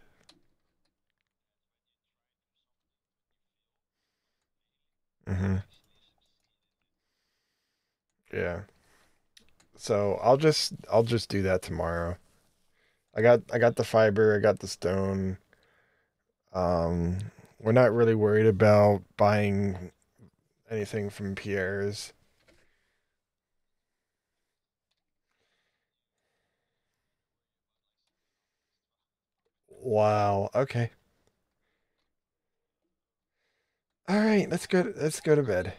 hmm Yeah. So I'll just I'll just do that tomorrow. I got I got the fiber, I got the stone. Um, we're not really worried about buying anything from Pierre's. Wow. Okay. All right, let's go let's go to bed.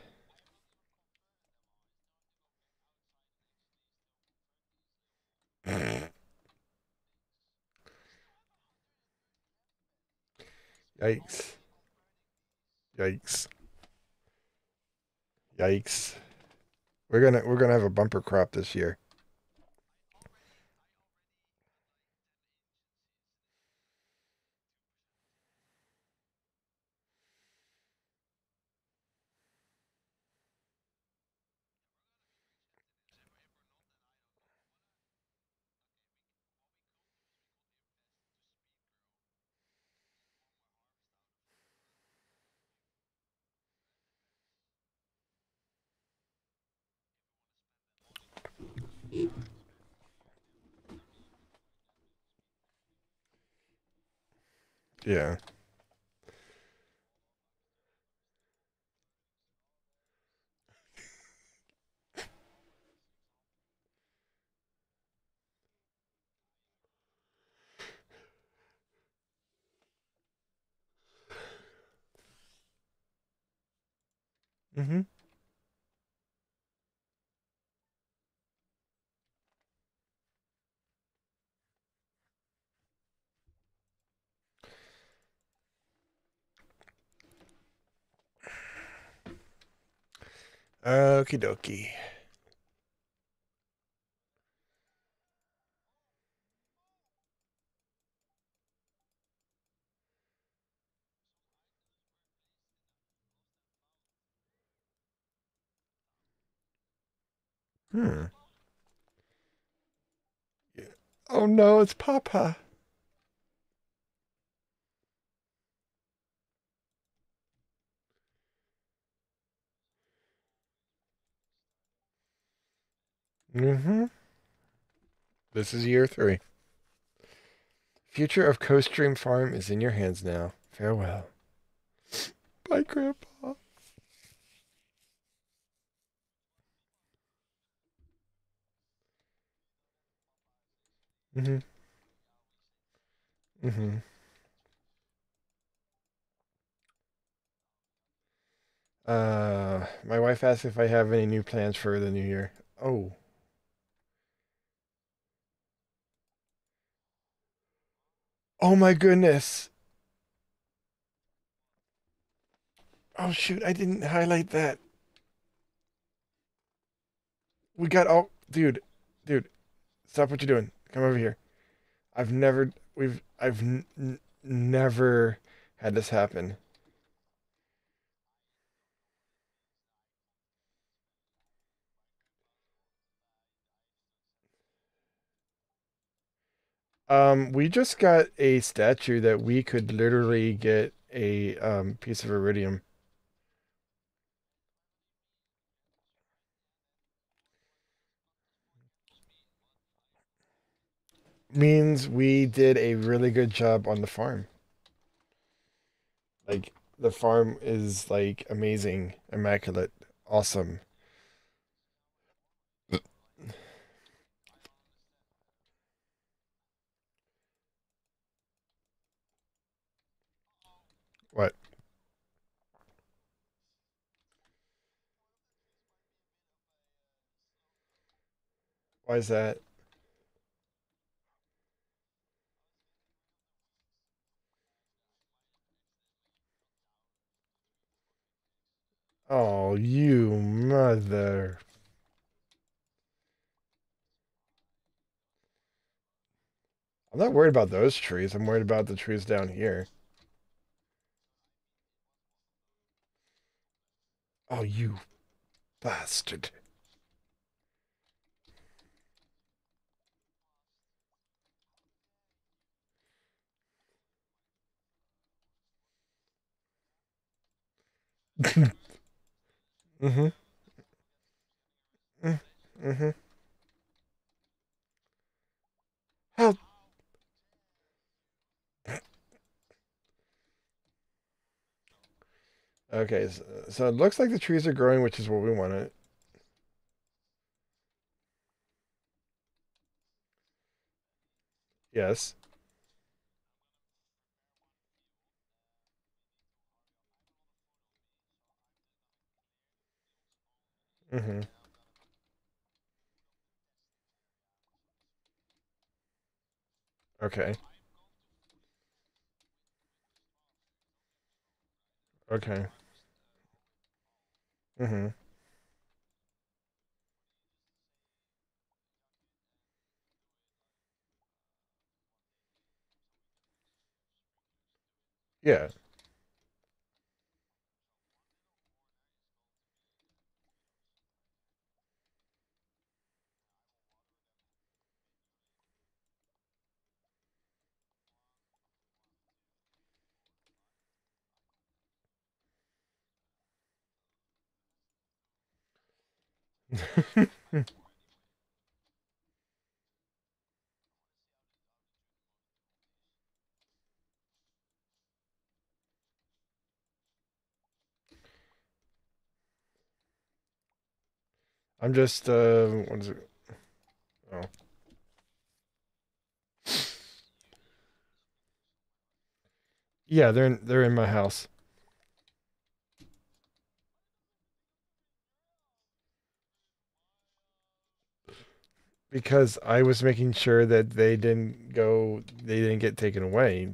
[CLEARS THROAT] Yikes. Yikes. Yikes. We're gonna we're gonna have a bumper crop this year. Yeah. Mm-hmm. Okie dokie. Hmm. Yeah. Oh no, it's Papa. Mm-hmm. This is year three. Future of Coast Dream Farm is in your hands now. Farewell. Bye, Grandpa. Mm-hmm. Mm-hmm. Uh, my wife asked if I have any new plans for the new year. Oh. Oh my goodness. Oh shoot, I didn't highlight that. We got all dude, dude, stop what you're doing. Come over here. I've never we've I've never had this happen. Um, we just got a statue that we could literally get a um, piece of iridium. Means we did a really good job on the farm. Like the farm is like amazing, immaculate, awesome. What? Why is that? Oh, you mother. I'm not worried about those trees. I'm worried about the trees down here. Oh, you bastard. Mm-hmm. Mm-hmm. Help. Okay, so, so it looks like the trees are growing, which is what we wanted. Yes. Mm-hmm. Okay. Okay. Mm-hmm. Yeah. I'm just uh what is it? Oh. Yeah, they're in they're in my house. Because I was making sure that they didn't go they didn't get taken away.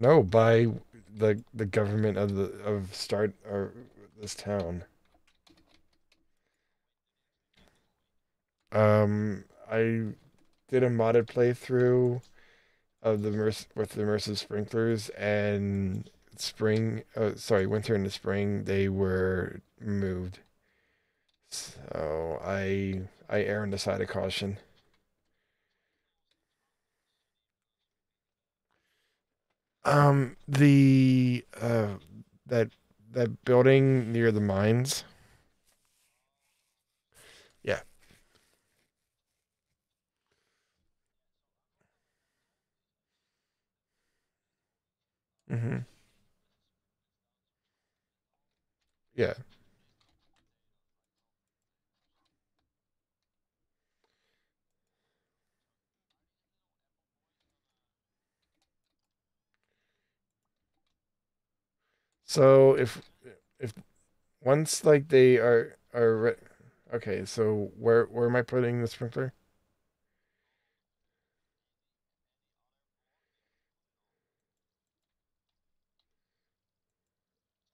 No, by the the government of the of start or this town. Um I did a modded playthrough of the Merc with the immersive sprinklers and spring uh, sorry, winter and the spring they were moved. So I I err on the side of caution. Um, the uh that that building near the mines. Yeah. Mm-hmm. Yeah. So if if once like they are are re okay, so where where am I putting the sprinkler?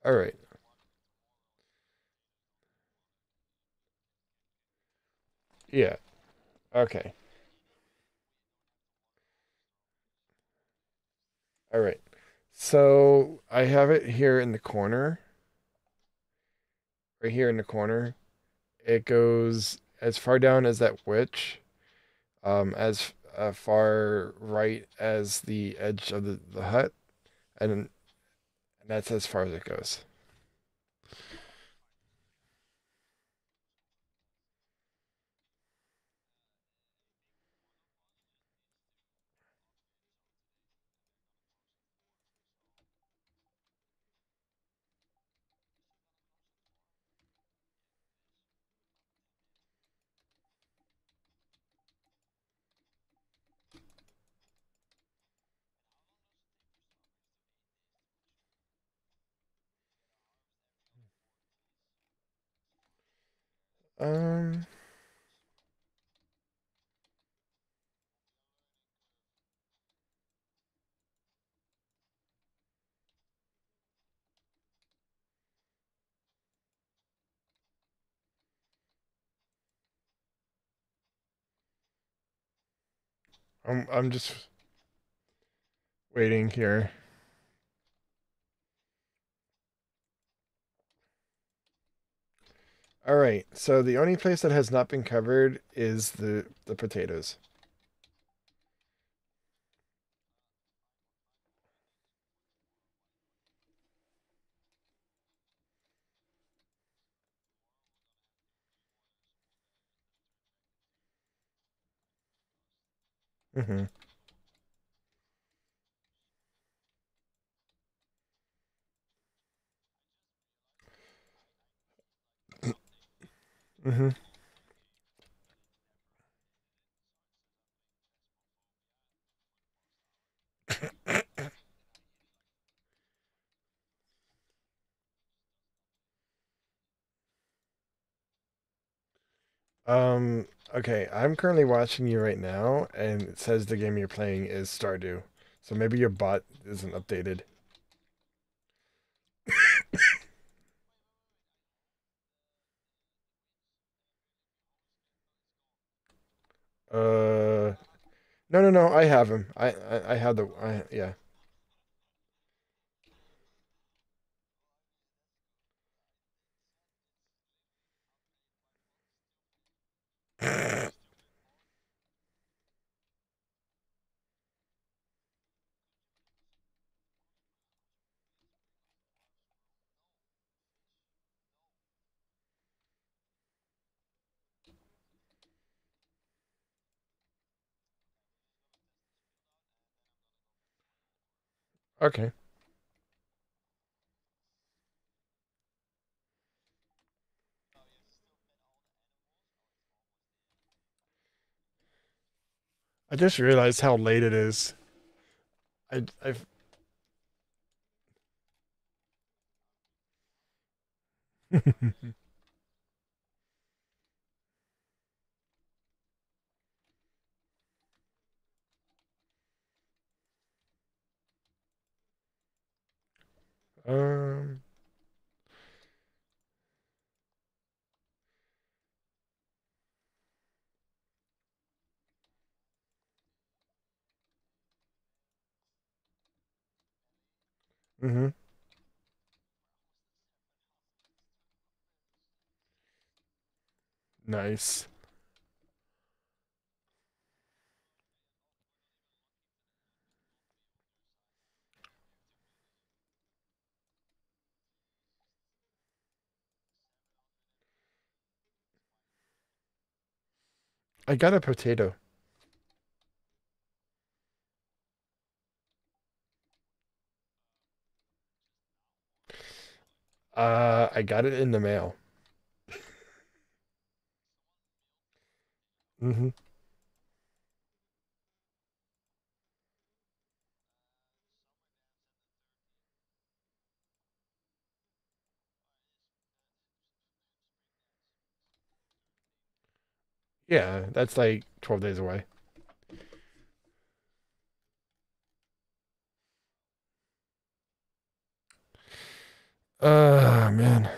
All right. Yeah. Okay. All right. So I have it here in the corner, right here in the corner. It goes as far down as that witch, um, as uh, far right as the edge of the, the hut, and, and that's as far as it goes. Um, I'm I'm just waiting here. All right, so the only place that has not been covered is the the potatoes. Mm-hmm. Mm-hmm. [COUGHS] Um, okay, I'm currently watching you right now, and it says the game you're playing is Stardew. So maybe your bot isn't updated. [COUGHS] [COUGHS] Uh, no, no, no. I have him. I, I, I have the. I, yeah. Okay. I just realized how late it is. I, I've. [LAUGHS] um. Mm-hmm. Nice. I got a potato. Uh, I got it in the mail. [LAUGHS] Mm-hmm. Yeah, that's like 12 days away. Uh, man.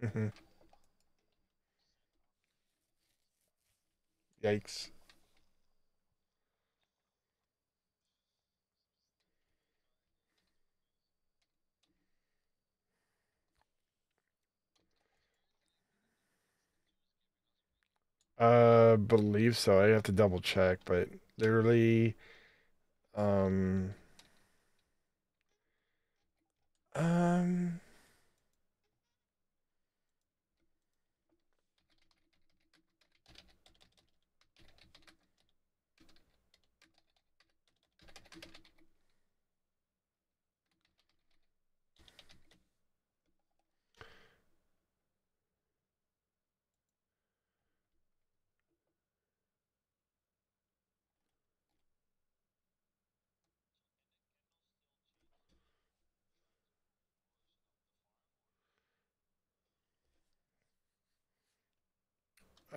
hmm Yikes. Uh, believe so. I have to double check, but literally, um, um,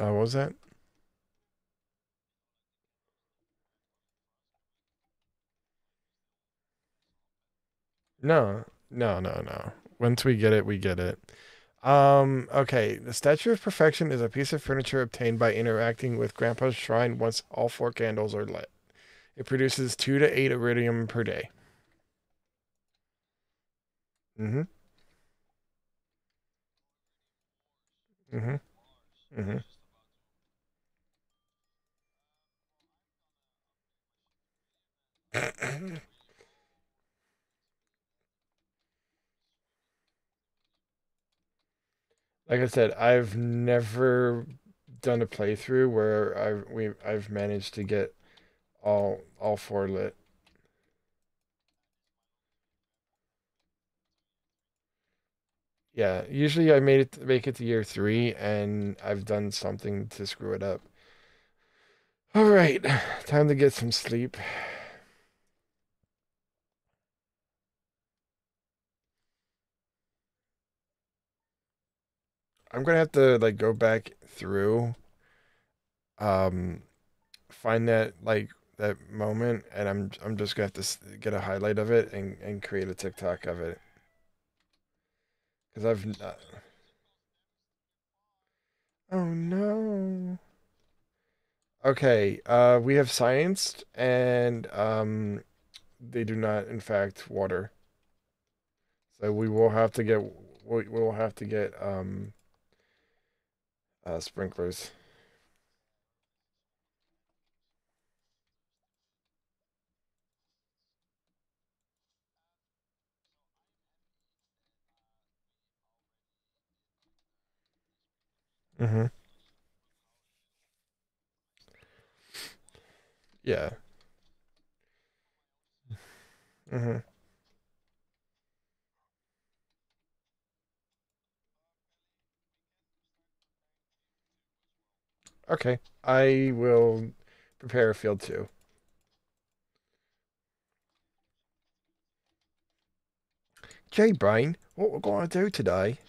uh, what was that? No, no, no, no. Once we get it, we get it. Um, okay. The Statue of Perfection is a piece of furniture obtained by interacting with Grandpa's shrine once all four candles are lit. It produces two to eight iridium per day. Mm-hmm. Mm-hmm. Mm-hmm. [CLEARS THROAT] Like I said, I've never done a playthrough where I've we I've managed to get all all four lit. Yeah, usually I made it make it to year three, and I've done something to screw it up. All right, time to get some sleep. I'm gonna have to like go back through, um, find that like that moment, and I'm I'm just gonna have to get a highlight of it and and create a TikTok of it because I've. n- Uh, oh no. Okay, uh, we have scienced, and um, they do not, in fact, water. So we will have to get we will have to get um uh, sprinklers. Mm-hmm. Yeah. Mm-hmm. Okay. I will prepare a field too. Jay Brain, what we're going to do today?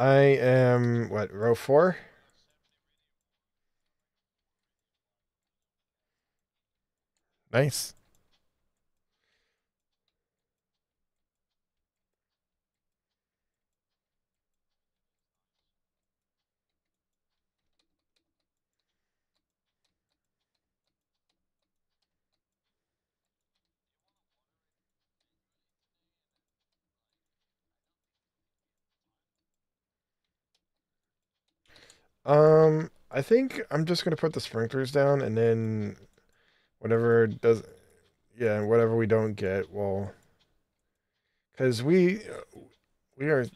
I am what row four? Nice. Um, I think I'm just gonna put the sprinklers down, and then whatever does, yeah, whatever we don't get, well, because we we are,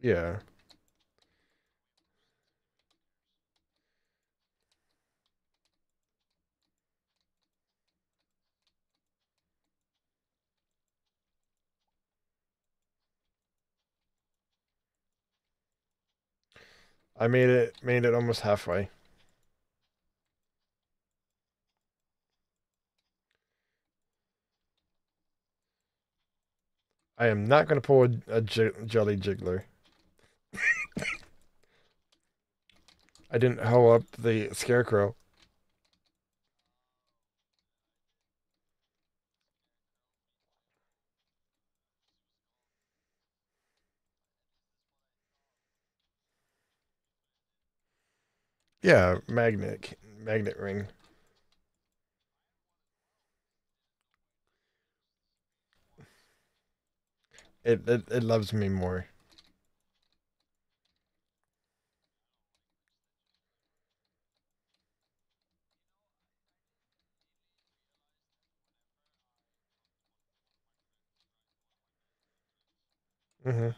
yeah. I made it made it almost halfway. I am not going to pull a, jelly jiggler. [LAUGHS] I didn't hoe up the scarecrow. Yeah, magnet magnet ring. It it, it loves me more. Mhm.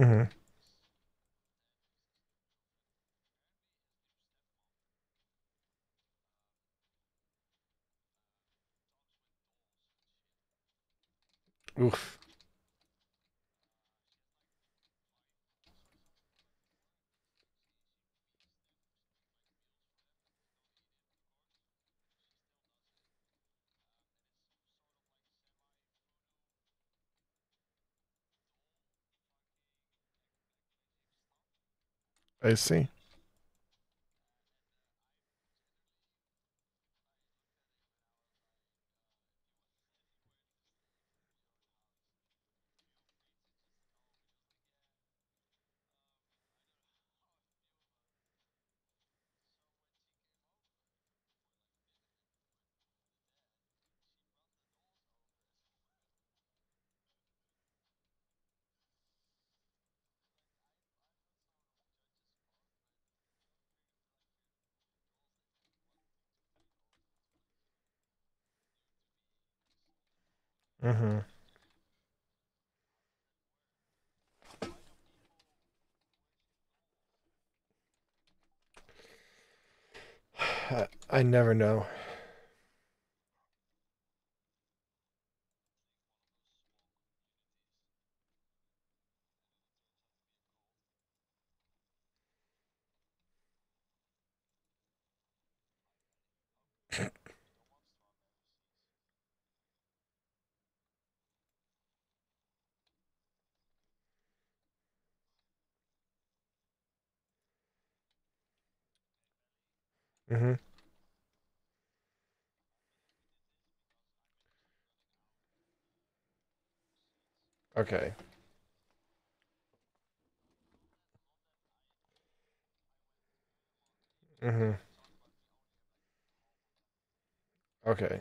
Mhm. Oof. I see. Mhm. [SIGHS] I, I never know. Mhm. Okay. Mhm. Okay.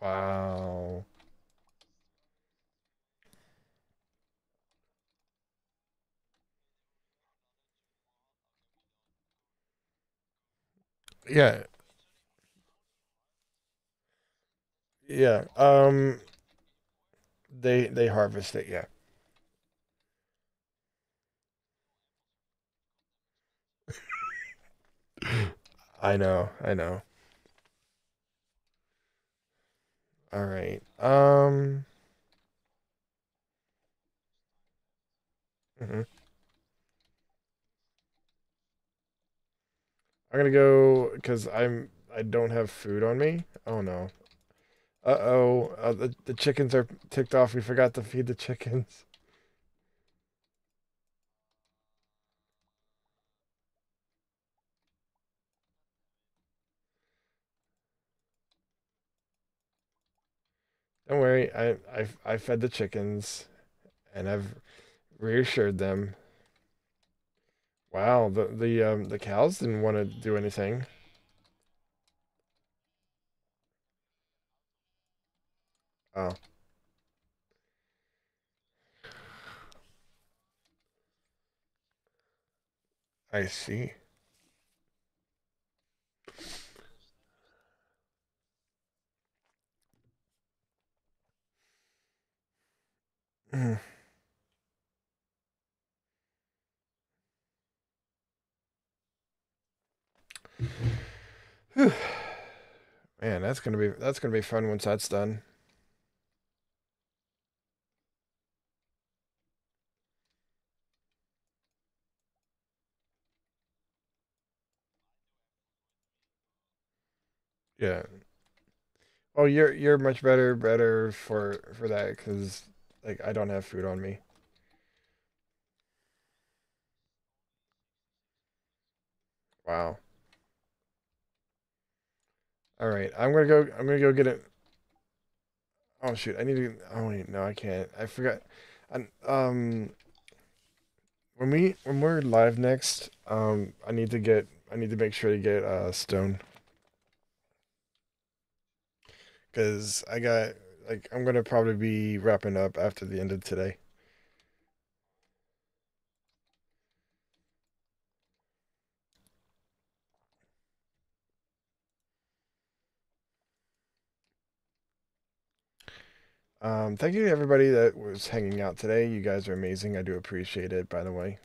Wow. Yeah. Yeah. Um they they harvest it, yeah. [LAUGHS] I know. I know. All right. Um mhm. I'm gonna go because I'm I don't have food on me. Oh no. Uh-oh. Uh, the the chickens are ticked off. We forgot to feed the chickens. [LAUGHS] Don't worry. I I I fed the chickens and I've reassured them. Wow, the the um the cows didn't want to do anything. Oh, I see. Mm. Man, that's gonna be that's gonna be fun once that's done. Yeah. Oh, you're you're much better better for for that because like I don't have food on me. Wow. All right, I'm gonna go. I'm gonna go get it. Oh shoot, I need to. Oh wait, no, I can't. I forgot. I, um, when we when we're live next, um, I need to get. I need to make sure to get uh stone because I got like I'm gonna probably be wrapping up after the end of today. Um, thank you to everybody that was hanging out today. You guys are amazing. I do appreciate it, by the way.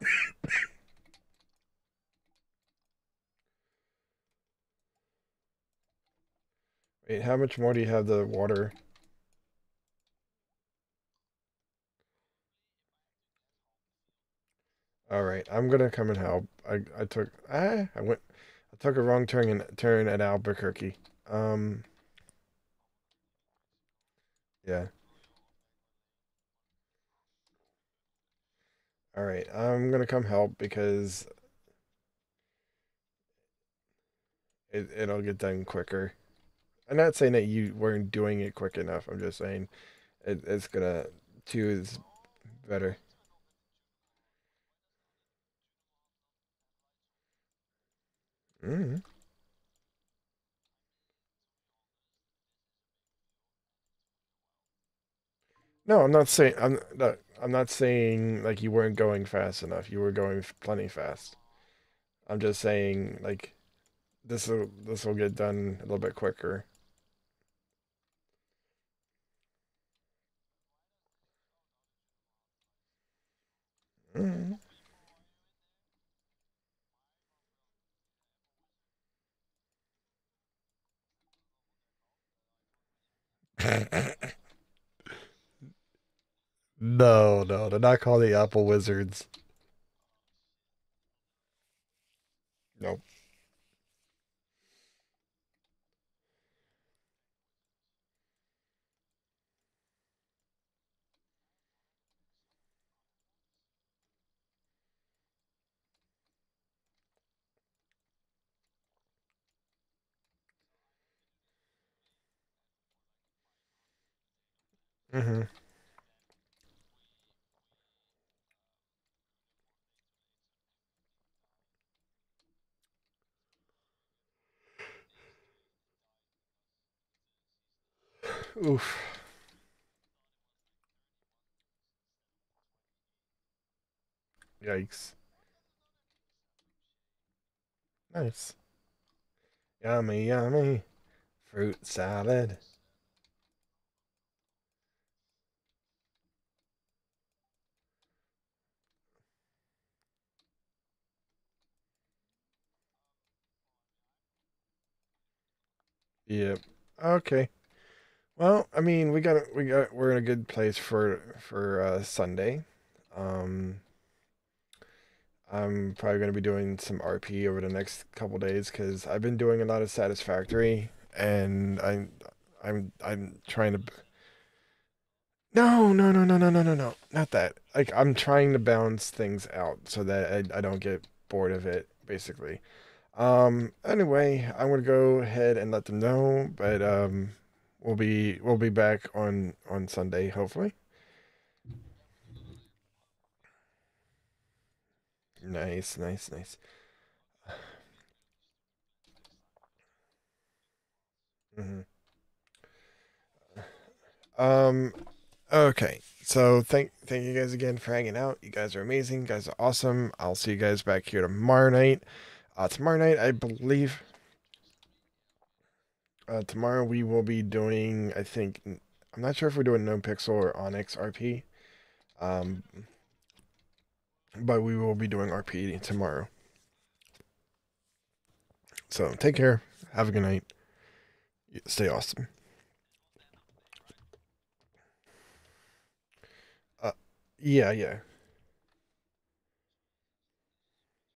[COUGHS] Wait, how much more do you have the water? All right, I'm gonna come and help. I I took ah I went I took a wrong turn in turn at Albuquerque. Um, yeah. All right, I'm gonna come help because it it'll get done quicker. I'm not saying that you weren't doing it quick enough. I'm just saying it, it's gonna two is better. Mm. No, I'm not saying I'm not, I'm not saying like you weren't going fast enough. You were going plenty fast. I'm just saying like this will this will get done a little bit quicker. Mm. [LAUGHS] No, no, they're not called the Apple Wizards. Nope. hmm Oof. Yikes. Nice. Yummy, yummy. Fruit salad. Yep. Okay. Well, I mean, we got we got we're in a good place for for uh, Sunday. Um, I'm probably going to be doing some RP over the next couple days because I've been doing a lot of Satisfactory, and I'm I'm I'm trying to. No, no, no, no, no, no, no, no, not that. Like I'm trying to balance things out so that I, I don't get bored of it, basically. Um, anyway, I'm gonna go ahead and let them know, but um, we'll be we'll be back on on Sunday, hopefully. Nice, nice, nice. hmm Um, okay. So thank thank you guys again for hanging out. You guys are amazing. You guys are awesome. I'll see you guys back here tomorrow night. Uh, tomorrow night, I believe. Uh, tomorrow we will be doing. I think I'm not sure if we're doing No Pixel or Onyx RP. Um, but we will be doing RP tomorrow. So take care. Have a good night. Stay awesome. Uh, yeah, yeah.